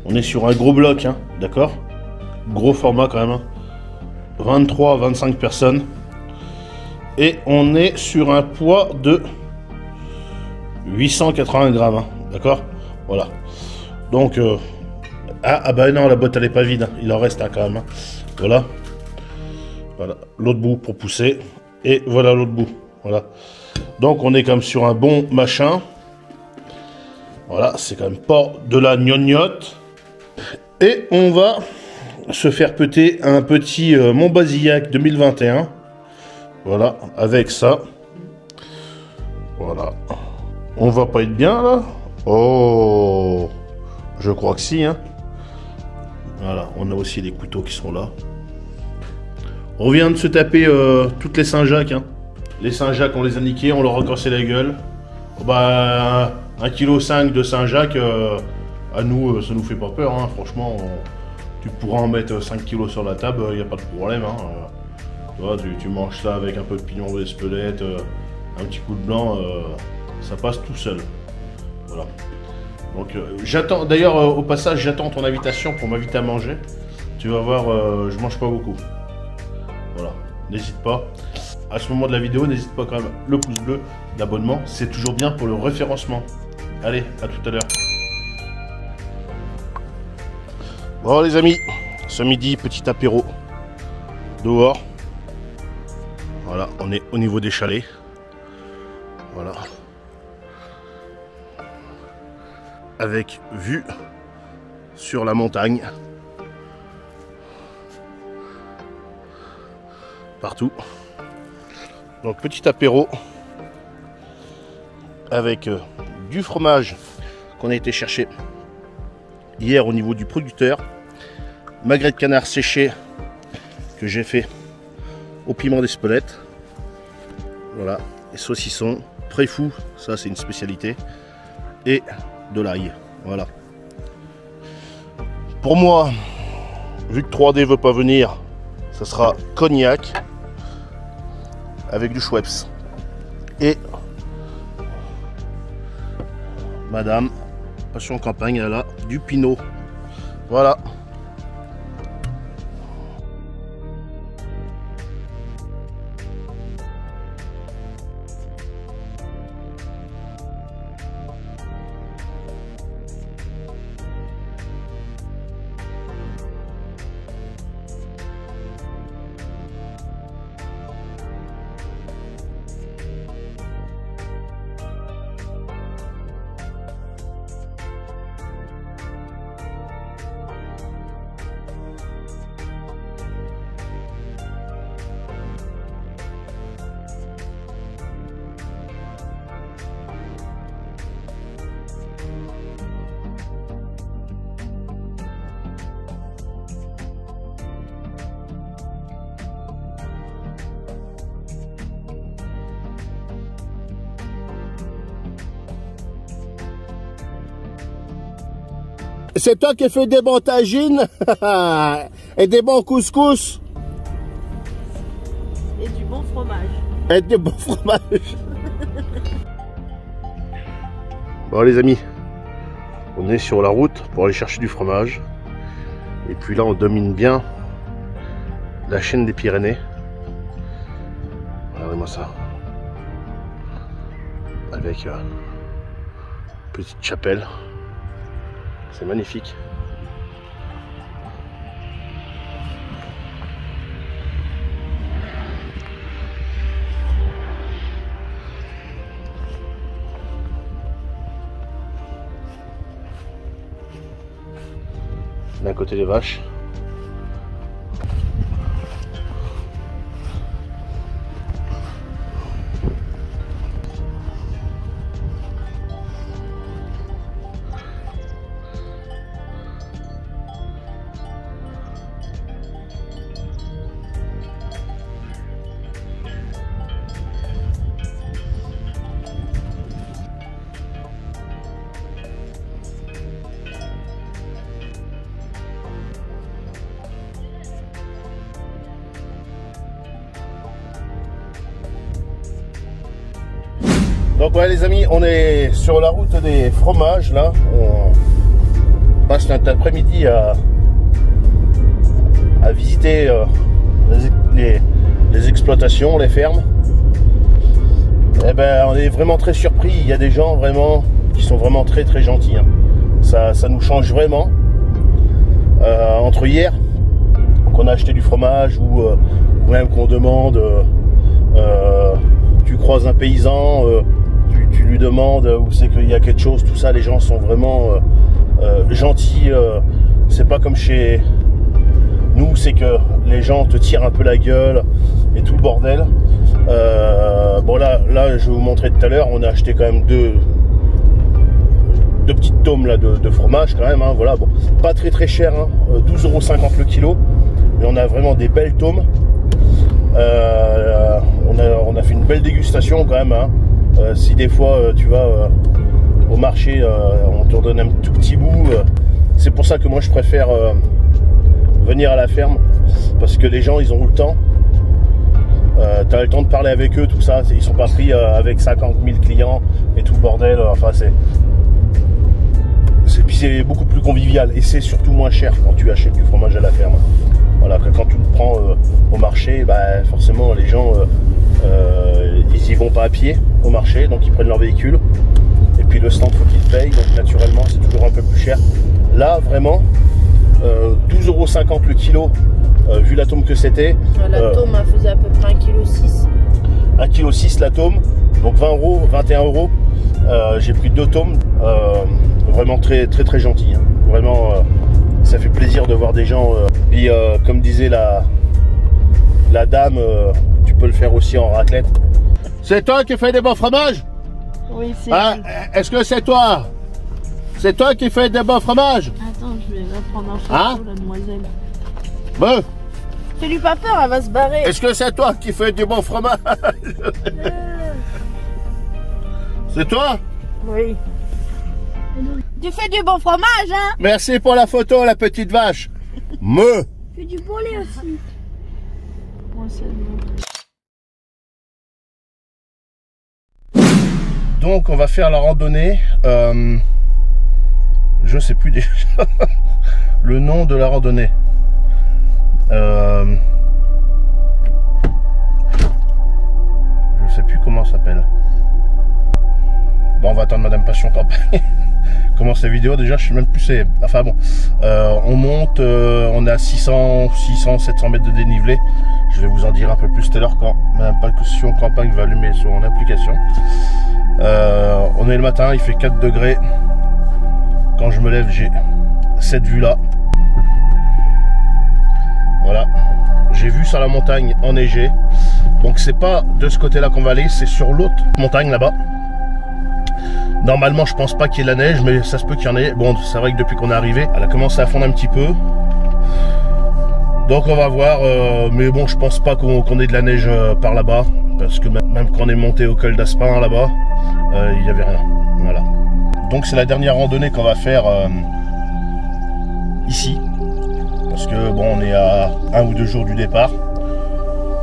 S2: On est sur un gros bloc, hein, d'accord? Gros format quand même. hein. 23 25 personnes. Et on est sur un poids de 880 grammes, hein, d'accord? Voilà. Donc, euh, ah, ah bah non, la boîte elle est pas vide, hein. il en reste hein, quand même. Voilà. Voilà, l'autre bout pour pousser. Et voilà l'autre bout. Voilà. Donc on est quand même sur un bon machin. Voilà, c'est quand même pas de la gnognotte. Et on va se faire péter un petit euh, Montbazillac 2021. Voilà, avec ça. Voilà. On va pas être bien là? Oh Je crois que si, hein. Voilà, on a aussi les couteaux qui sont là. On vient de se taper euh, toutes les Saint-Jacques. Hein. Les Saint-Jacques, on les a niqués, on leur a cassé la gueule. Oh, bah, 1,5 kg de Saint-Jacques, euh, à nous, euh, ça nous fait pas peur. hein. Franchement, tu pourras en mettre 5 kg sur la table, il n'y a pas de problème. Euh, tu, manges ça avec un peu de pignon d'Espelette, un petit coup de blanc, ça passe tout seul. Voilà. Donc, euh, j'attends. D'ailleurs, euh, au passage, j'attends ton invitation pour m'inviter à manger. Tu vas voir, euh, je mange pas beaucoup. Voilà, n'hésite pas. À ce moment de la vidéo, n'hésite pas quand même le pouce bleu, l'abonnement, c'est toujours bien pour le référencement. Allez, à tout à l'heure. Bon les amis, ce midi, petit apéro dehors. Voilà, on est au niveau des chalets. Voilà. Avec vue sur la montagne. partout. Donc petit apéro avec euh, du fromage qu'on a été chercher hier au niveau du producteur, magret de canard séché que j'ai fait au piment d'Espelette. Voilà, et saucisson, très fou, ça c'est une spécialité, et de l'ail. Voilà. Pour moi, vu que 3D veut pas venir, ça sera cognac avec du Schweppes. Et Madame, passion campagne, elle a du pinot. Voilà. C'est toi qui fais des bons tagines et des bons couscous
S4: Et du bon fromage.
S2: et des bons fromages. Bon les amis, on est sur la route pour aller chercher du fromage. Et puis là on domine bien la chaîne des Pyrénées. Regardez-moi ça. Avec euh, petite chapelle. C'est magnifique. D'un côté les vaches. Donc ouais les amis, on est sur la route des fromages là. On passe notre après-midi à, visiter euh, les, exploitations, les fermes. Eh ben on est vraiment très surpris. Il y a des gens vraiment qui sont vraiment très très gentils. hein. Ça, ça nous change vraiment. Euh, entre hier, qu'on a acheté du fromage ou, euh, ou même qu'on demande, tu croises un paysan, lui demandes où c'est qu'il y a quelque chose, tout ça, les gens sont vraiment euh, euh, gentils. euh, c'est pas comme chez nous, c'est que les gens te tirent un peu la gueule et tout le bordel. Euh, bon là, là, je vais vous montrer tout à l'heure, on a acheté quand même deux, deux petites tomes là de, fromage quand même. hein, voilà, bon, pas très très cher, hein, euh, 12,50€ le kilo, mais on a vraiment des belles tomes. Euh, on, a, on a fait une belle dégustation quand même. hein. Euh, si des fois euh, tu vas euh, au marché, on te donne un tout petit bout. c'est pour ça que moi je préfère venir à la ferme parce que les gens ils ont le temps. Euh, T'as le temps de parler avec eux, tout ça. Ils sont pas pris avec 50 000 clients et tout le bordel. Enfin, c'est. c'est- Puis c'est beaucoup plus convivial et c'est surtout moins cher quand tu achètes du fromage à la ferme. Voilà, quand tu le prends au marché, bah, forcément les gens euh, ils y vont pas à pied au marché, donc ils prennent leur véhicule. Et puis le stand faut qu'ils payent, donc naturellement c'est toujours un peu plus cher. Là vraiment, euh, 12,50€ le kilo, euh, vu l'atome que c'était.
S4: La
S2: Euh,
S4: tome, elle faisait à peu près 1,6 kg.
S2: 1,6 kg l'atome, donc 20 euros, 21 euros. J'ai pris deux tomes, vraiment très très très gentil. hein. Vraiment, ça fait plaisir de voir des gens. puis comme disait la, la dame, euh, tu peux le faire aussi en raclette. C'est toi qui fais des bons fromages
S4: Oui, c'est.
S2: Hein Est-ce que c'est toi C'est toi qui fais des bons fromages
S4: Attends, je vais la prendre en photo,
S2: Hein
S4: la demoiselle.
S2: Bon,
S4: Fais-lui pas peur, elle va se barrer.
S2: est-ce que c'est toi qui fais du bon fromage C'est toi
S4: Oui. Tu fais du bon fromage, hein
S2: Merci pour la photo, la petite vache. Me.
S5: Fais du bon lait aussi.
S4: Moi, c'est bon.
S2: Donc on va faire la randonnée. euh, je sais plus déjà le nom de la randonnée. Euh, je sais plus comment ça s'appelle. Bon, on va attendre Madame Passion Campagne. Commence la vidéo déjà, je sais même plus. Enfin bon, Euh, on monte, euh, on est à 600, 600, 700 mètres de dénivelé. Je vais vous en dire un peu plus tout à l'heure quand Madame Passion Campagne va allumer son application. Euh, on est le matin, il fait 4 degrés. Quand je me lève, j'ai cette vue là. Voilà. J'ai vu sur la montagne enneigée. Donc c'est pas de ce côté-là qu'on va aller, c'est sur l'autre montagne là-bas. Normalement, je pense pas qu'il y ait de la neige, mais ça se peut qu'il y en ait. Bon, c'est vrai que depuis qu'on est arrivé, elle a commencé à fondre un petit peu. Donc on va voir, euh, mais bon, je pense pas qu'on ait de la neige euh, par là-bas, parce que même, quand on est monté au col d'Aspin là-bas, euh, il n'y avait rien. Voilà. Donc c'est la dernière randonnée qu'on va faire euh, ici, parce que bon, on est à un ou deux jours du départ.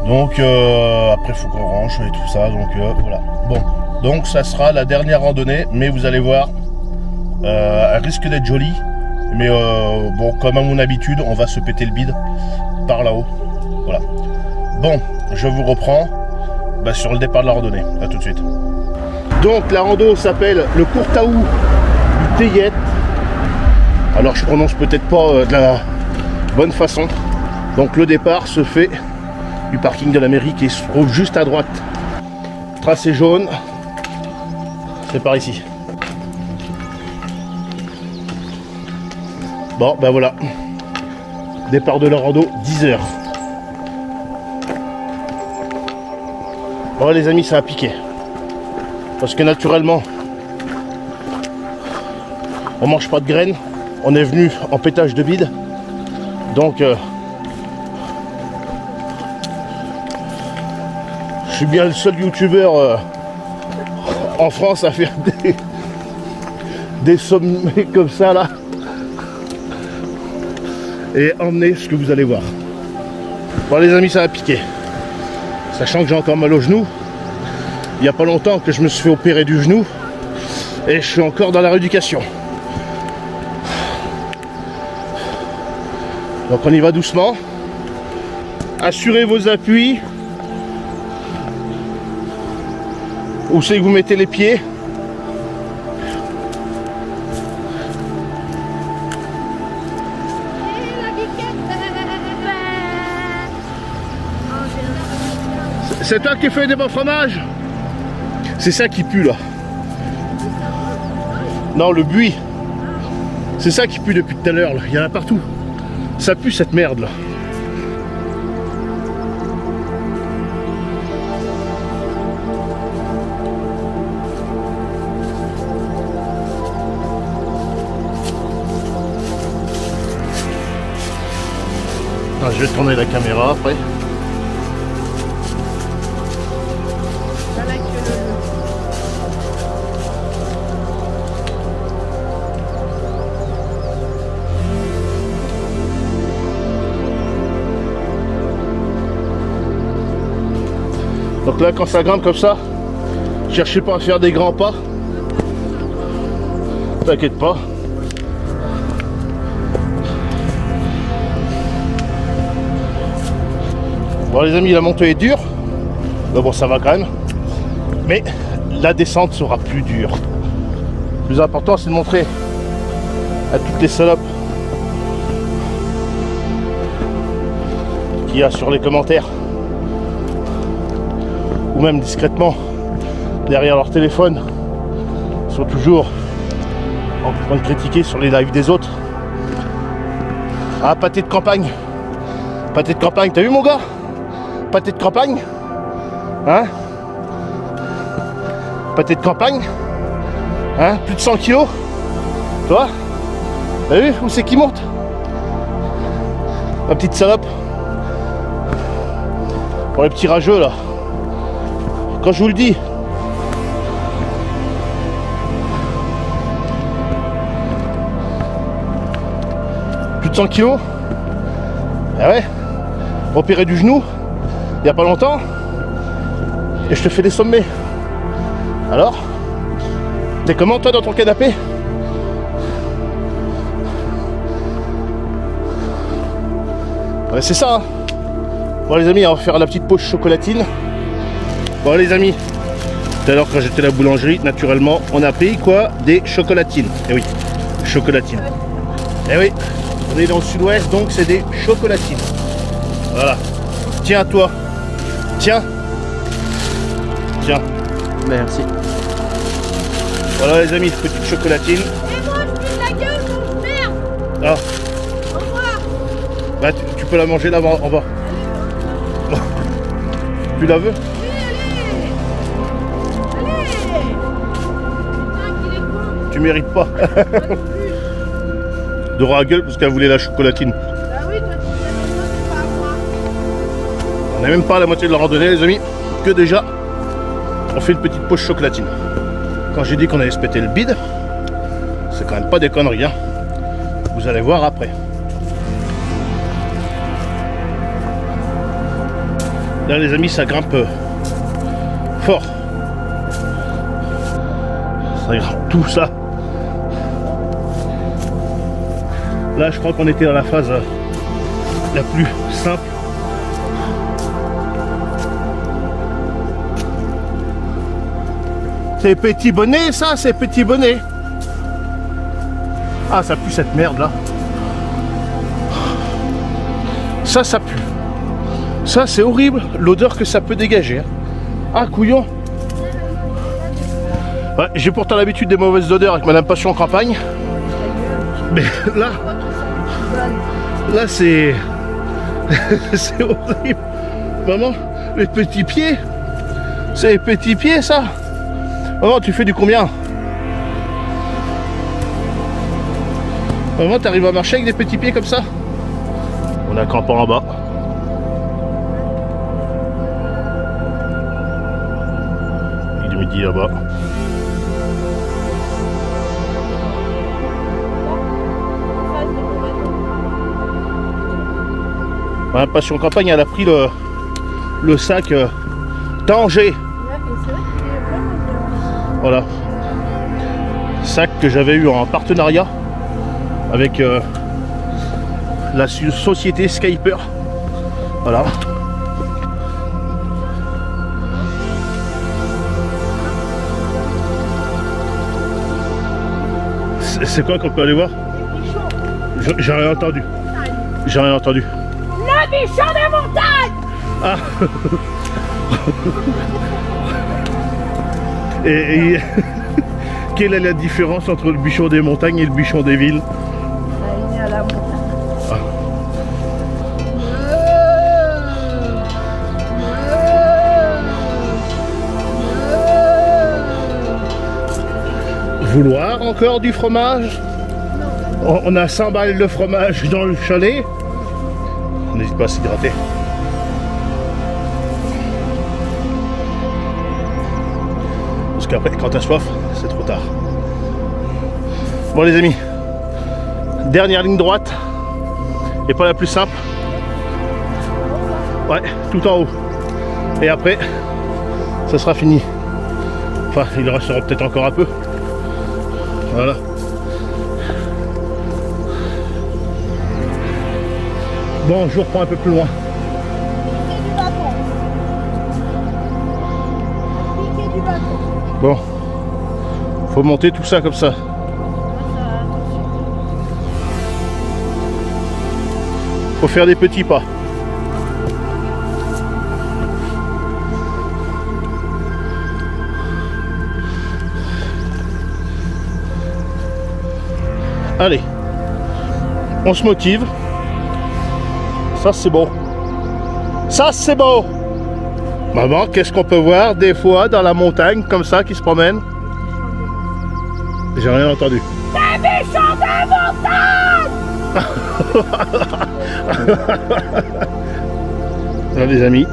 S2: Donc euh, après, il faut qu'on range et tout ça. Donc euh, voilà. Bon, donc ça sera la dernière randonnée, mais vous allez voir, euh, elle risque d'être jolie. Mais euh, bon, comme à mon habitude, on va se péter le bide par là-haut. Voilà. Bon, je vous reprends bah, sur le départ de la randonnée. A tout de suite. Donc la rando s'appelle le Courtaou du Théiette. Alors je prononce peut-être pas euh, de la bonne façon. Donc le départ se fait du parking de la mairie qui se trouve juste à droite. Tracé jaune. C'est par ici. Bon, ben voilà. Départ de la rando, 10h. Bon, les amis, ça a piqué. Parce que naturellement, on mange pas de graines. On est venu en pétage de bide. Donc, euh, je suis bien le seul youtubeur euh, en France à faire des, des sommets comme ça là et emmener ce que vous allez voir. Bon les amis ça va piquer. Sachant que j'ai encore mal au genou. il n'y a pas longtemps que je me suis fait opérer du genou et je suis encore dans la rééducation. Donc on y va doucement. Assurez vos appuis. Où c'est que vous mettez les pieds? C'est toi qui fais des bons fromages? C'est ça qui pue là. Non, le buis. C'est ça qui pue depuis tout à l'heure. Il y en a partout. Ça pue cette merde là. Ah, je vais tourner la caméra après. Donc là, quand ça grimpe comme ça, cherchez pas à faire des grands pas. T'inquiète pas. Bon les amis, la montée est dure. Mais bon, ça va quand même. Mais la descente sera plus dure. Le plus important, c'est de montrer à toutes les salopes qu'il y a sur les commentaires ou même discrètement derrière leur téléphone sont toujours en train de critiquer sur les lives des autres. Ah, pâté de campagne. Pâté de campagne, t'as vu mon gars? Pâté de campagne. Hein? Pâté de campagne. Hein? Plus de 100 kilos. Toi? T'as vu Où c'est qui monte? Ma petite salope. Pour les petits rageux là je vous le dis. Plus de 100 kilos Ah ouais Opéré du genou il n'y a pas longtemps et je te fais des sommets. Alors? T'es comment toi dans ton canapé? Ouais c'est ça hein. Bon les amis on va faire la petite poche chocolatine. Bon les amis, tout à l'heure quand j'étais à la boulangerie, naturellement, on a pris quoi Des chocolatines. Eh oui, chocolatines. Eh oui, on est dans le sud-ouest, donc c'est des chocolatines. Voilà. Tiens à toi. Tiens. Tiens.
S1: Merci.
S2: Voilà les amis, petite chocolatine.
S4: Et moi, je de la gueule, donc merde
S2: Ah,
S4: Au revoir
S2: bah tu, tu peux la manger là-bas en bas. Tu la veux? Tu mérites pas. Dora a gueule parce qu'elle voulait la chocolatine.
S4: Bah oui, toi, tu fais le c'est pas à moi.
S2: On n'est même pas à la moitié de la randonnée les amis, que déjà on fait une petite poche chocolatine. Quand j'ai dit qu'on allait se péter le bide, c'est quand même pas des conneries. Hein. Vous allez voir après. Là les amis ça grimpe euh, fort. Ça grimpe tout ça. Là je crois qu'on était dans la phase euh, la plus simple C'est petit bonnet ça, c'est petit bonnet. Ah ça pue cette merde là. Ça ça pue. Ça c'est horrible l'odeur que ça peut dégager. hein. Ah couillon. J'ai pourtant l'habitude des mauvaises odeurs avec Madame Passion en campagne. Mais là, là c'est. c'est horrible. Maman, les petits pieds. C'est les petits pieds ça. Maman, tu fais du combien? Maman, t'arrives à marcher avec des petits pieds comme ça? On a campé en bas. Il est midi là-bas. Ouais, Passion Campagne, elle a pris le, le sac euh, Tanger.
S4: Est
S2: Voilà. Sac que j'avais eu en partenariat avec euh, la so- société Skyper. Voilà. C'est quoi qu'on peut aller voir? J'ai rien entendu. J'ai rien entendu.
S4: Bichon des montagnes!
S2: Et, et quelle est la différence entre le bichon des montagnes et le bichon des villes?
S4: Il est à la montagne.
S2: Vouloir encore du fromage? On on a 100 balles de fromage dans le chalet. S'hydrater. Parce qu'après, quand t'as soif, c'est trop tard. Bon les amis, dernière ligne droite. Et pas la plus simple. Ouais, tout en haut. Et après, ça sera fini. Enfin, il restera peut-être encore un peu. Voilà. Bon, je reprends un peu plus loin. Bon. Faut monter tout ça comme ça. Faut faire des petits pas. Allez. On se motive. Ça c'est beau. Ça c'est beau. Maman, qu'est-ce qu'on peut voir des fois dans la montagne comme ça qui se promène? J'ai rien entendu.
S4: Le bichon des montagnes
S2: Là les amis,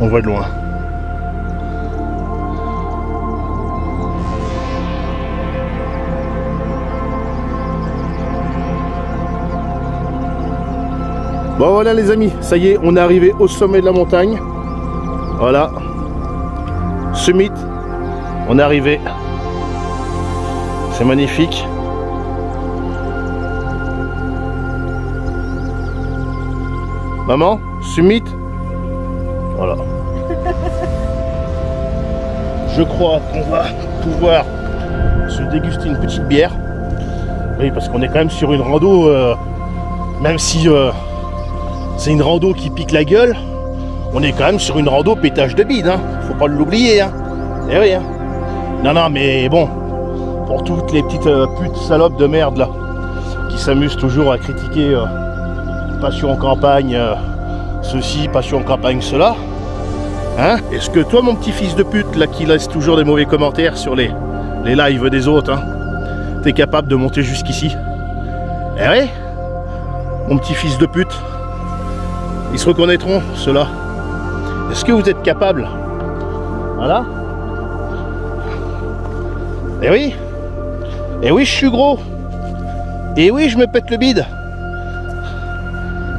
S2: on voit de loin. Bon voilà les amis, ça y est, on est arrivé au sommet de la montagne. Voilà. Summit. On est arrivé. C'est magnifique. Maman, Summit. Voilà. Je crois qu'on va pouvoir se déguster une petite bière. Oui, parce qu'on est quand même sur une rando, euh, même si euh, c'est une rando qui pique la gueule, on est quand même sur une rando pétage de bide, hein. Faut pas l'oublier, hein. Eh oui, hein. Non, non, mais bon, pour toutes les petites euh, putes salopes de merde là, qui s'amusent toujours à critiquer euh, Passion en campagne, euh, ceci, Passion en campagne, cela. Hein Est-ce que toi, mon petit fils de pute, là, qui laisse toujours des mauvais commentaires sur les, les lives des autres, hein, t'es capable de monter jusqu'ici? Eh oui Mon petit fils de pute. Ils se reconnaîtront, ceux-là. Est-ce que vous êtes capable Voilà. Eh oui. Eh oui, je suis gros. Et oui, je me pète le bide.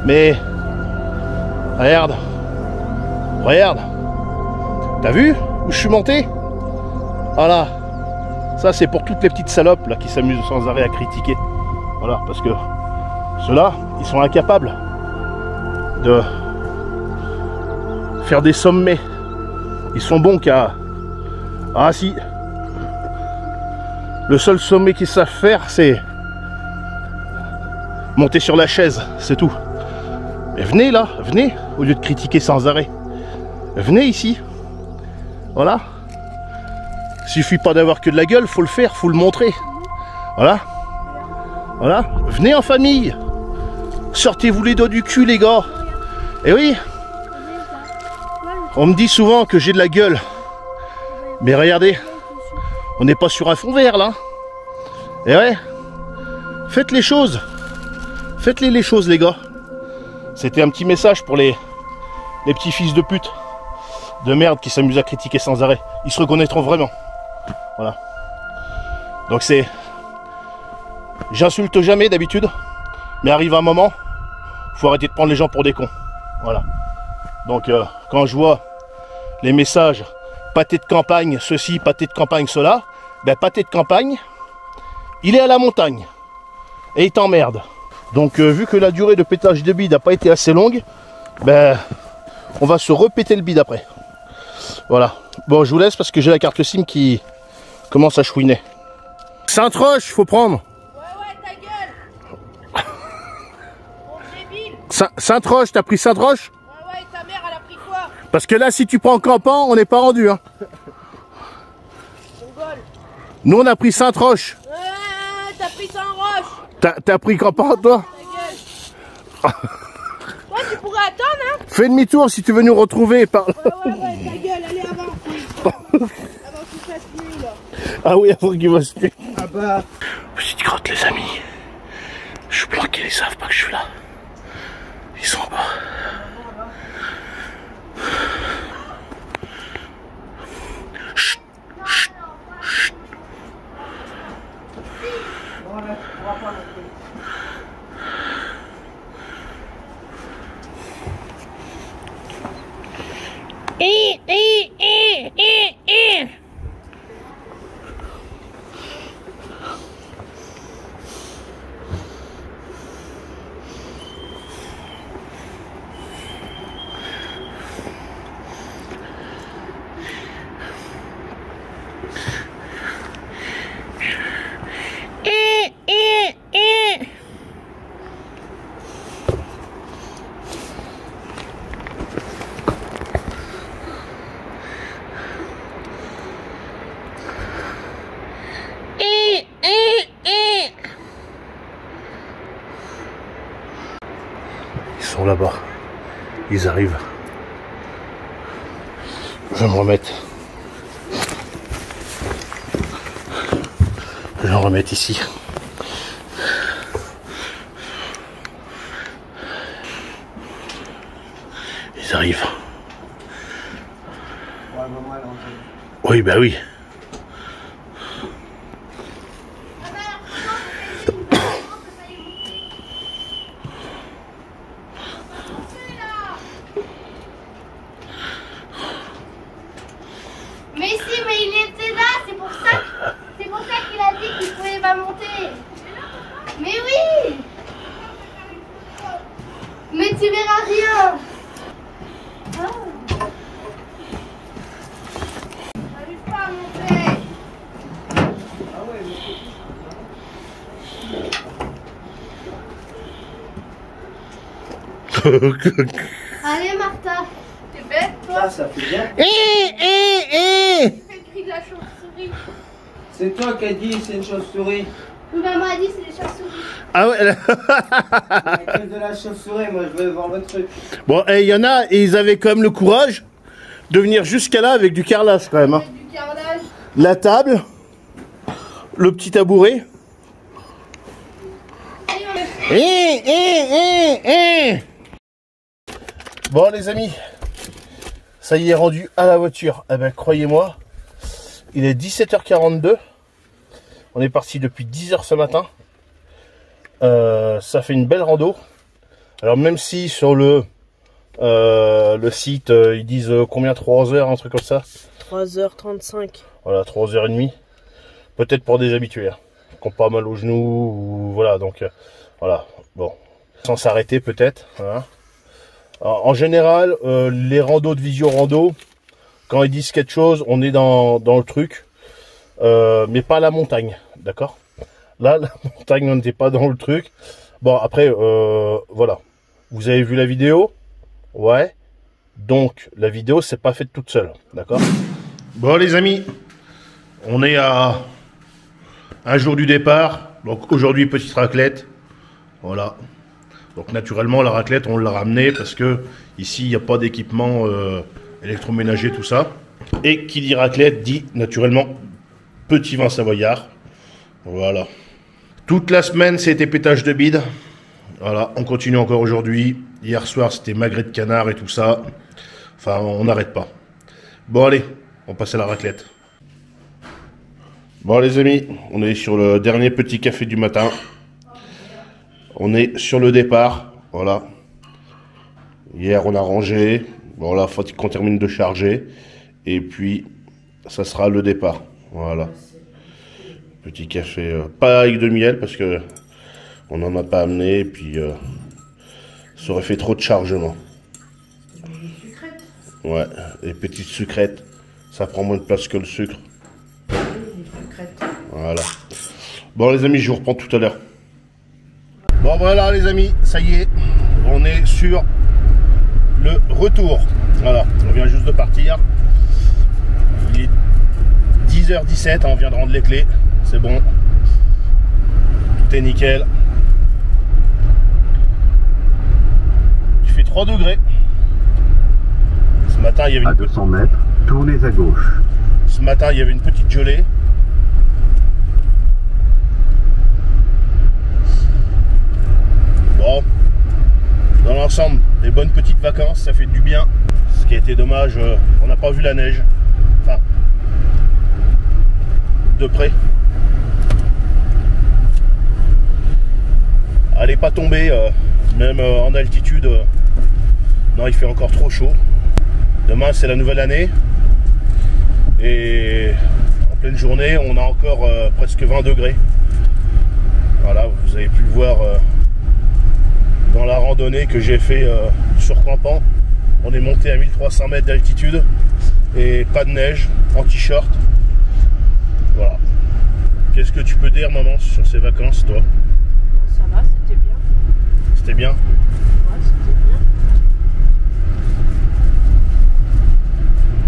S2: Mais regarde, regarde, t'as vu où je suis monté? Voilà, ça c'est pour toutes les petites salopes là qui s'amusent sans arrêt à critiquer. Voilà, parce que ceux-là, ils sont incapables de faire des sommets. Ils sont bons qu'à ah si, le seul sommet qu'ils savent faire, c'est monter sur la chaise, c'est tout. Mais venez là, venez, au lieu de critiquer sans arrêt. Venez ici. Voilà. Suffit pas d'avoir que de la gueule, faut le faire, faut le montrer. Voilà. Voilà. Venez en famille. Sortez-vous les doigts du cul, les gars. Et oui. On me dit souvent que j'ai de la gueule. Mais regardez, on n'est pas sur un fond vert là. Et ouais. Faites les choses. Faites-les les choses, les gars. C'était un petit message pour les, les petits fils de pute, de merde qui s'amusent à critiquer sans arrêt. Ils se reconnaîtront vraiment. Voilà. Donc c'est. J'insulte jamais d'habitude, mais arrive un moment, faut arrêter de prendre les gens pour des cons. Voilà. Donc euh, quand je vois les messages pâté de campagne, ceci, pâté de campagne, cela. Ben, pâté de campagne, il est à la montagne. Et il t'emmerde. Donc, euh, vu que la durée de pétage de bide n'a pas été assez longue, ben, on va se repéter le bide après. Voilà. Bon, je vous laisse parce que j'ai la carte SIM qui commence à chouiner. Sainte-Roche, faut prendre.
S4: Ouais, ouais, ta gueule Mon débile
S2: Saint- Sainte-Roche, t'as pris Sainte-Roche?
S4: Ouais, ouais, ta mère, elle a pris quoi?
S2: Parce que là, si tu prends Campan, on n'est pas rendu. Hein. Nous, on a pris Sainte-Roche.
S4: Ouais, t'as pris ça en roche
S2: T'as t'as pris Campan, toi?
S4: Ta gueule Toi, tu pourrais attendre, hein
S2: Fais demi-tour si tu veux nous retrouver par là.
S4: Ouais, ouais, ouais, ta gueule, allez, avance Avant qu'il fasse nuit, là
S2: Ah oui, avant qu'il va se tuer.
S1: Ah bah.
S2: Petite grotte, les amis. Je suis planqué, ils savent pas que je suis là. Ils sont
S5: Allez Martha
S4: T'es bête, toi
S1: Ça, ça fait bien.
S4: Fais le cri de la chauve-souris
S1: C'est toi qui as dit c'est une chauve-souris.
S5: Oui, maman a dit c'est des chauves-souris.
S2: ah ouais.
S1: La de la chauve-souris, moi je veux voir le truc.
S2: Bon, et il y en a, et ils avaient quand même le courage de venir jusqu'à là avec du carrelage quand même. hein.
S4: Du carrelage
S2: La table, le petit tabouret. Eh, eh, eh, eh. Bon les amis, ça y est rendu à la voiture. Eh ben croyez-moi, il est 17h42. On est parti depuis 10h ce matin. Euh, ça fait une belle rando. Alors même si sur le euh, le site euh, ils disent combien 3 heures, un truc comme ça.
S4: 3h35
S2: Voilà, 3h30. Peut-être pour des habitués, hein, qui ont pas mal aux genoux, ou voilà, donc voilà, bon. Sans s'arrêter peut-être. hein. Alors, en général, euh, les randos de visio rando, quand ils disent quelque chose, on est dans, le truc, euh, mais pas la montagne, d'accord? Là, la montagne, on n'était pas dans le truc. Bon, après, euh, voilà. Vous avez vu la vidéo? Ouais. Donc, la vidéo, c'est pas faite toute seule, d'accord? Bon, les amis, on est à un jour du départ. Donc, aujourd'hui, petite raclette. Voilà. Donc, naturellement, la raclette, on l'a ramenée parce que ici, il n'y a pas d'équipement euh, électroménager, tout ça. Et qui dit raclette dit naturellement petit vin savoyard. Voilà. Toute la semaine, c'était pétage de bide. Voilà, on continue encore aujourd'hui. Hier soir, c'était magret de canard et tout ça. Enfin, on n'arrête pas. Bon, allez, on passe à la raclette. Bon, les amis, on est sur le dernier petit café du matin. On est sur le départ. Voilà. Hier, on a rangé. Bon, là, faut qu'on termine de charger. Et puis, ça sera le départ. Voilà. Petit café, euh, pas avec de miel parce que on n'en a pas amené, et puis euh, ça aurait fait trop de chargement. Ouais, les petites sucrètes, ça prend moins de place que le sucre. Voilà. Bon les amis, je vous reprends tout à l'heure. Bon voilà les amis, ça y est, on est sur le retour. Voilà, on vient juste de partir. Il est 10h17, on vient de rendre les clés. C'est bon. Tout est nickel. Il fait 3 degrés. Ce matin, il y avait
S6: À
S2: une,
S6: 200 mètres, tournez à gauche.
S2: ce matin, il y avait une petite gelée. Bon, dans l'ensemble, des bonnes petites vacances, ça fait du bien. Ce qui a été dommage, euh, on n'a pas vu la neige. Enfin, de près. Elle n'est pas tombée, euh, même euh, en altitude. non, il fait encore trop chaud. Demain, c'est la nouvelle année. Et en pleine journée, on a encore presque 20 degrés. Voilà, vous avez pu le voir dans la randonnée que j'ai fait euh, sur Campan. On est monté à 1300 mètres d'altitude et pas de neige, en t-shirt. Voilà. Qu'est-ce que tu peux dire, maman, sur ces vacances, toi?
S4: Ça va, c'était bien.
S2: C'était bien?
S4: Ouais, c'était bien.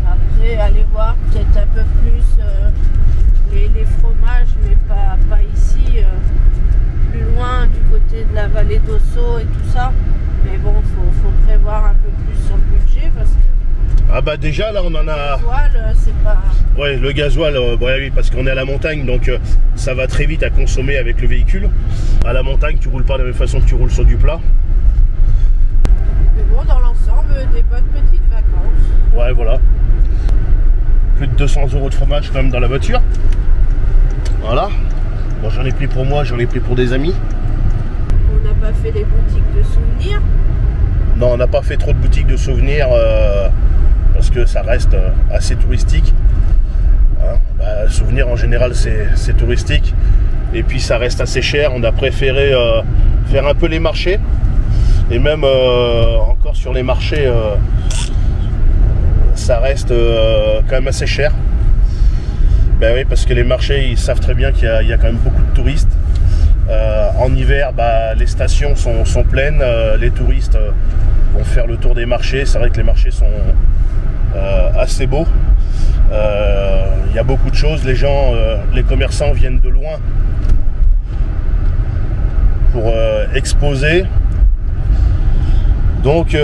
S4: Après, allez voir peut-être un peu plus euh, les, les fromages, mais pas, pas ici, euh, loin du côté de la vallée d'Osso et tout ça. Mais bon, faut, faut prévoir un peu plus sur le budget parce que
S2: Ah bah déjà là on en a...
S4: le voile, euh, c'est pas.
S2: Ouais, le gasoil, euh, oui, parce qu'on est à la montagne, donc euh, ça va très vite à consommer avec le véhicule. À la montagne, tu roules pas de la même façon que tu roules sur du plat.
S4: Mais bon, dans l'ensemble, des bonnes petites vacances.
S2: Ouais, voilà. Plus de 200 euros de fromage quand même dans la voiture. Voilà. Bon, j'en ai pris pour moi, j'en ai pris pour des amis.
S4: On n'a pas fait les boutiques de souvenirs.
S2: Non, on n'a pas fait trop de boutiques de souvenirs euh, parce que ça reste euh, assez touristique. Hein, bah, souvenirs en général, c'est touristique. Et puis ça reste assez cher. On a préféré euh, faire un peu les marchés. Et même euh, encore sur les marchés, ça reste quand même assez cher. Ben oui, parce que les marchés, ils savent très bien qu'il y, a- quand même beaucoup de touristes. Euh, en hiver, bah, les stations sont, pleines, euh, les touristes euh, vont faire le tour des marchés. C'est vrai que les marchés sont assez beaux. Il y a beaucoup de choses. Les gens, les commerçants viennent de loin pour exposer. Donc,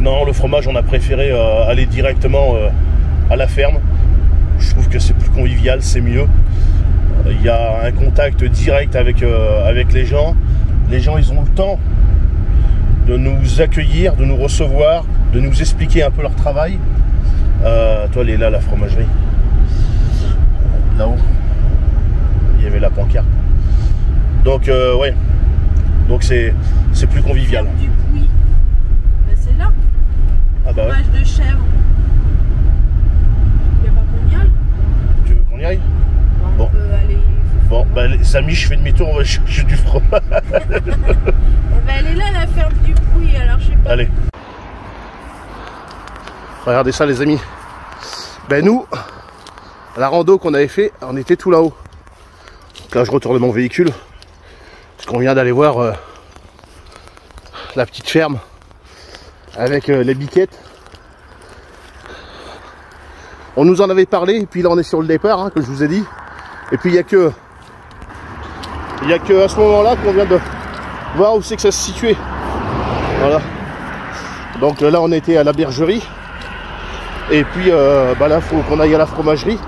S2: non, le fromage, on a préféré aller directement à la ferme. Je trouve que c'est plus convivial, c'est mieux. Il y a un contact direct avec, euh, avec les gens. Les gens, ils ont le temps de nous accueillir, de nous recevoir, de nous expliquer un peu leur travail. Euh, toi, elle est là, la fromagerie. Là-haut. Il y avait la pancarte. Donc, euh, ouais. Donc, c'est plus convivial.
S4: Du. Ben, c'est là.
S2: Ah bah ouais.
S4: Fromage de chèvre. Il n'y a pas qu'on y aille.
S2: Y aille
S4: On
S2: Bon.
S4: peut aller.
S2: Bon, bah, les- Samy, je fais demi-tour, on va chercher du fromage.
S4: Eh ben, elle est là, la ferme du Puy. Alors, je sais pas.
S2: Allez. Regardez ça les amis. Ben nous, la rando qu'on avait fait, on était tout là-haut. Donc là je retourne mon véhicule. Parce qu'on vient d'aller voir euh, la petite ferme avec euh, les biquettes. On nous en avait parlé, et puis là on est sur le départ, hein, que je vous ai dit. Et puis il n'y a que. Il n'y a que à ce moment-là qu'on vient de voir où c'est que ça se situait. Voilà. Donc là on était à la bergerie. Et puis euh, bah là faut qu'on aille à la fromagerie.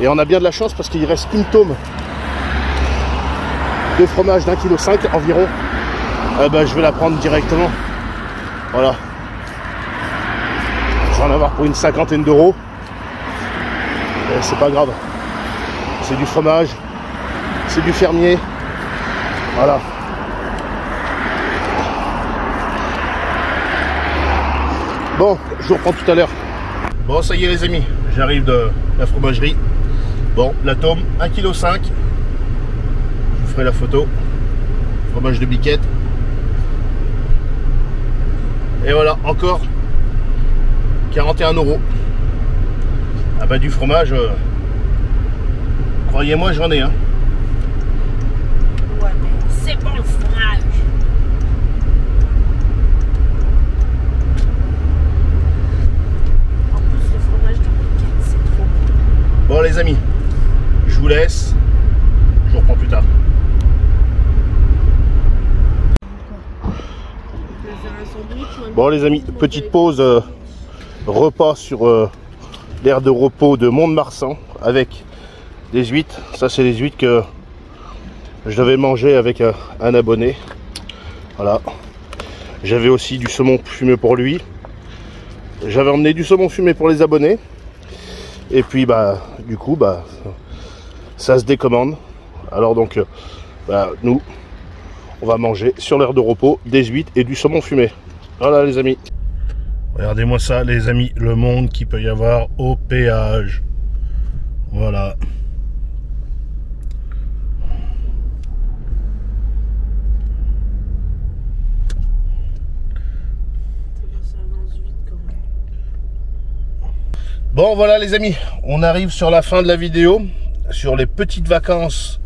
S2: Et on a bien de la chance parce qu'il reste qu'une tome de fromage d'un kilo cinq environ. Euh, bah, je vais la prendre directement. Voilà. Je vais en avoir pour une cinquantaine d'euros. Et C'est pas grave. C'est du fromage. C'est du fermier. Voilà. Bon, je vous reprends tout à l'heure. Bon, ça y est les amis, j'arrive de la fromagerie. Bon, la tome, 1,5 kg. Je vous ferai la photo. Fromage de biquette. Et voilà, encore 41 euros. Ah bah du fromage, euh, croyez-moi, j'en ai. Hein.
S4: Ouais, mais c'est bon le fromage. En plus, le fromage de biquette, c'est trop bon.
S2: Bon les amis, je vous laisse. Je vous reprends plus tard. Bon les amis, petite pause euh, repas sur euh, l'aire de repos de Mont-de-Marsan avec des huîtres. Ça c'est les huîtres que je devais manger avec euh, un abonné. Voilà. J'avais aussi du saumon fumé pour lui. J'avais emmené du saumon fumé pour les abonnés. Et puis bah du coup bah ça se décommande. Alors donc euh, bah, nous on va manger sur l'aire de repos des huîtres et du saumon fumé. Voilà les amis. Regardez-moi ça les amis, le monde qu'il peut y avoir au péage. Voilà. Bon voilà les amis, on arrive sur la fin de la vidéo, sur les petites vacances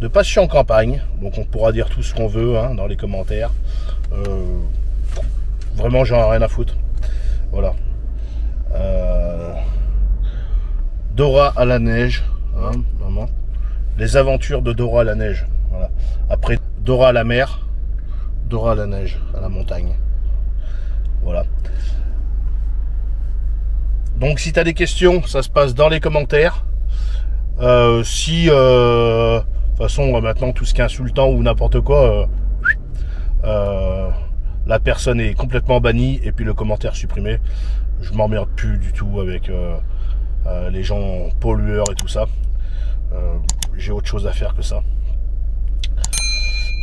S2: de Passion Campagne. Donc on pourra dire tout ce qu'on veut hein, dans les commentaires. Euh, vraiment j'en ai rien à foutre. Voilà. Euh, Dora à la neige. hein. Les aventures de Dora à la neige. Voilà. Après Dora à la mer. Dora à la neige, à la montagne. Voilà. Donc si tu as des questions, ça se passe dans les commentaires. Euh, si, euh, de toute façon, maintenant, tout ce qui est insultant ou n'importe quoi, la personne est complètement bannie et puis le commentaire supprimé. Je m'emmerde plus du tout avec euh, euh, les gens pollueurs et tout ça. Euh, J'ai autre chose à faire que ça.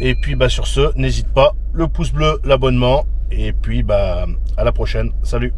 S2: Et puis bah sur ce, n'hésite pas, le pouce bleu, l'abonnement. Et puis bah à la prochaine. Salut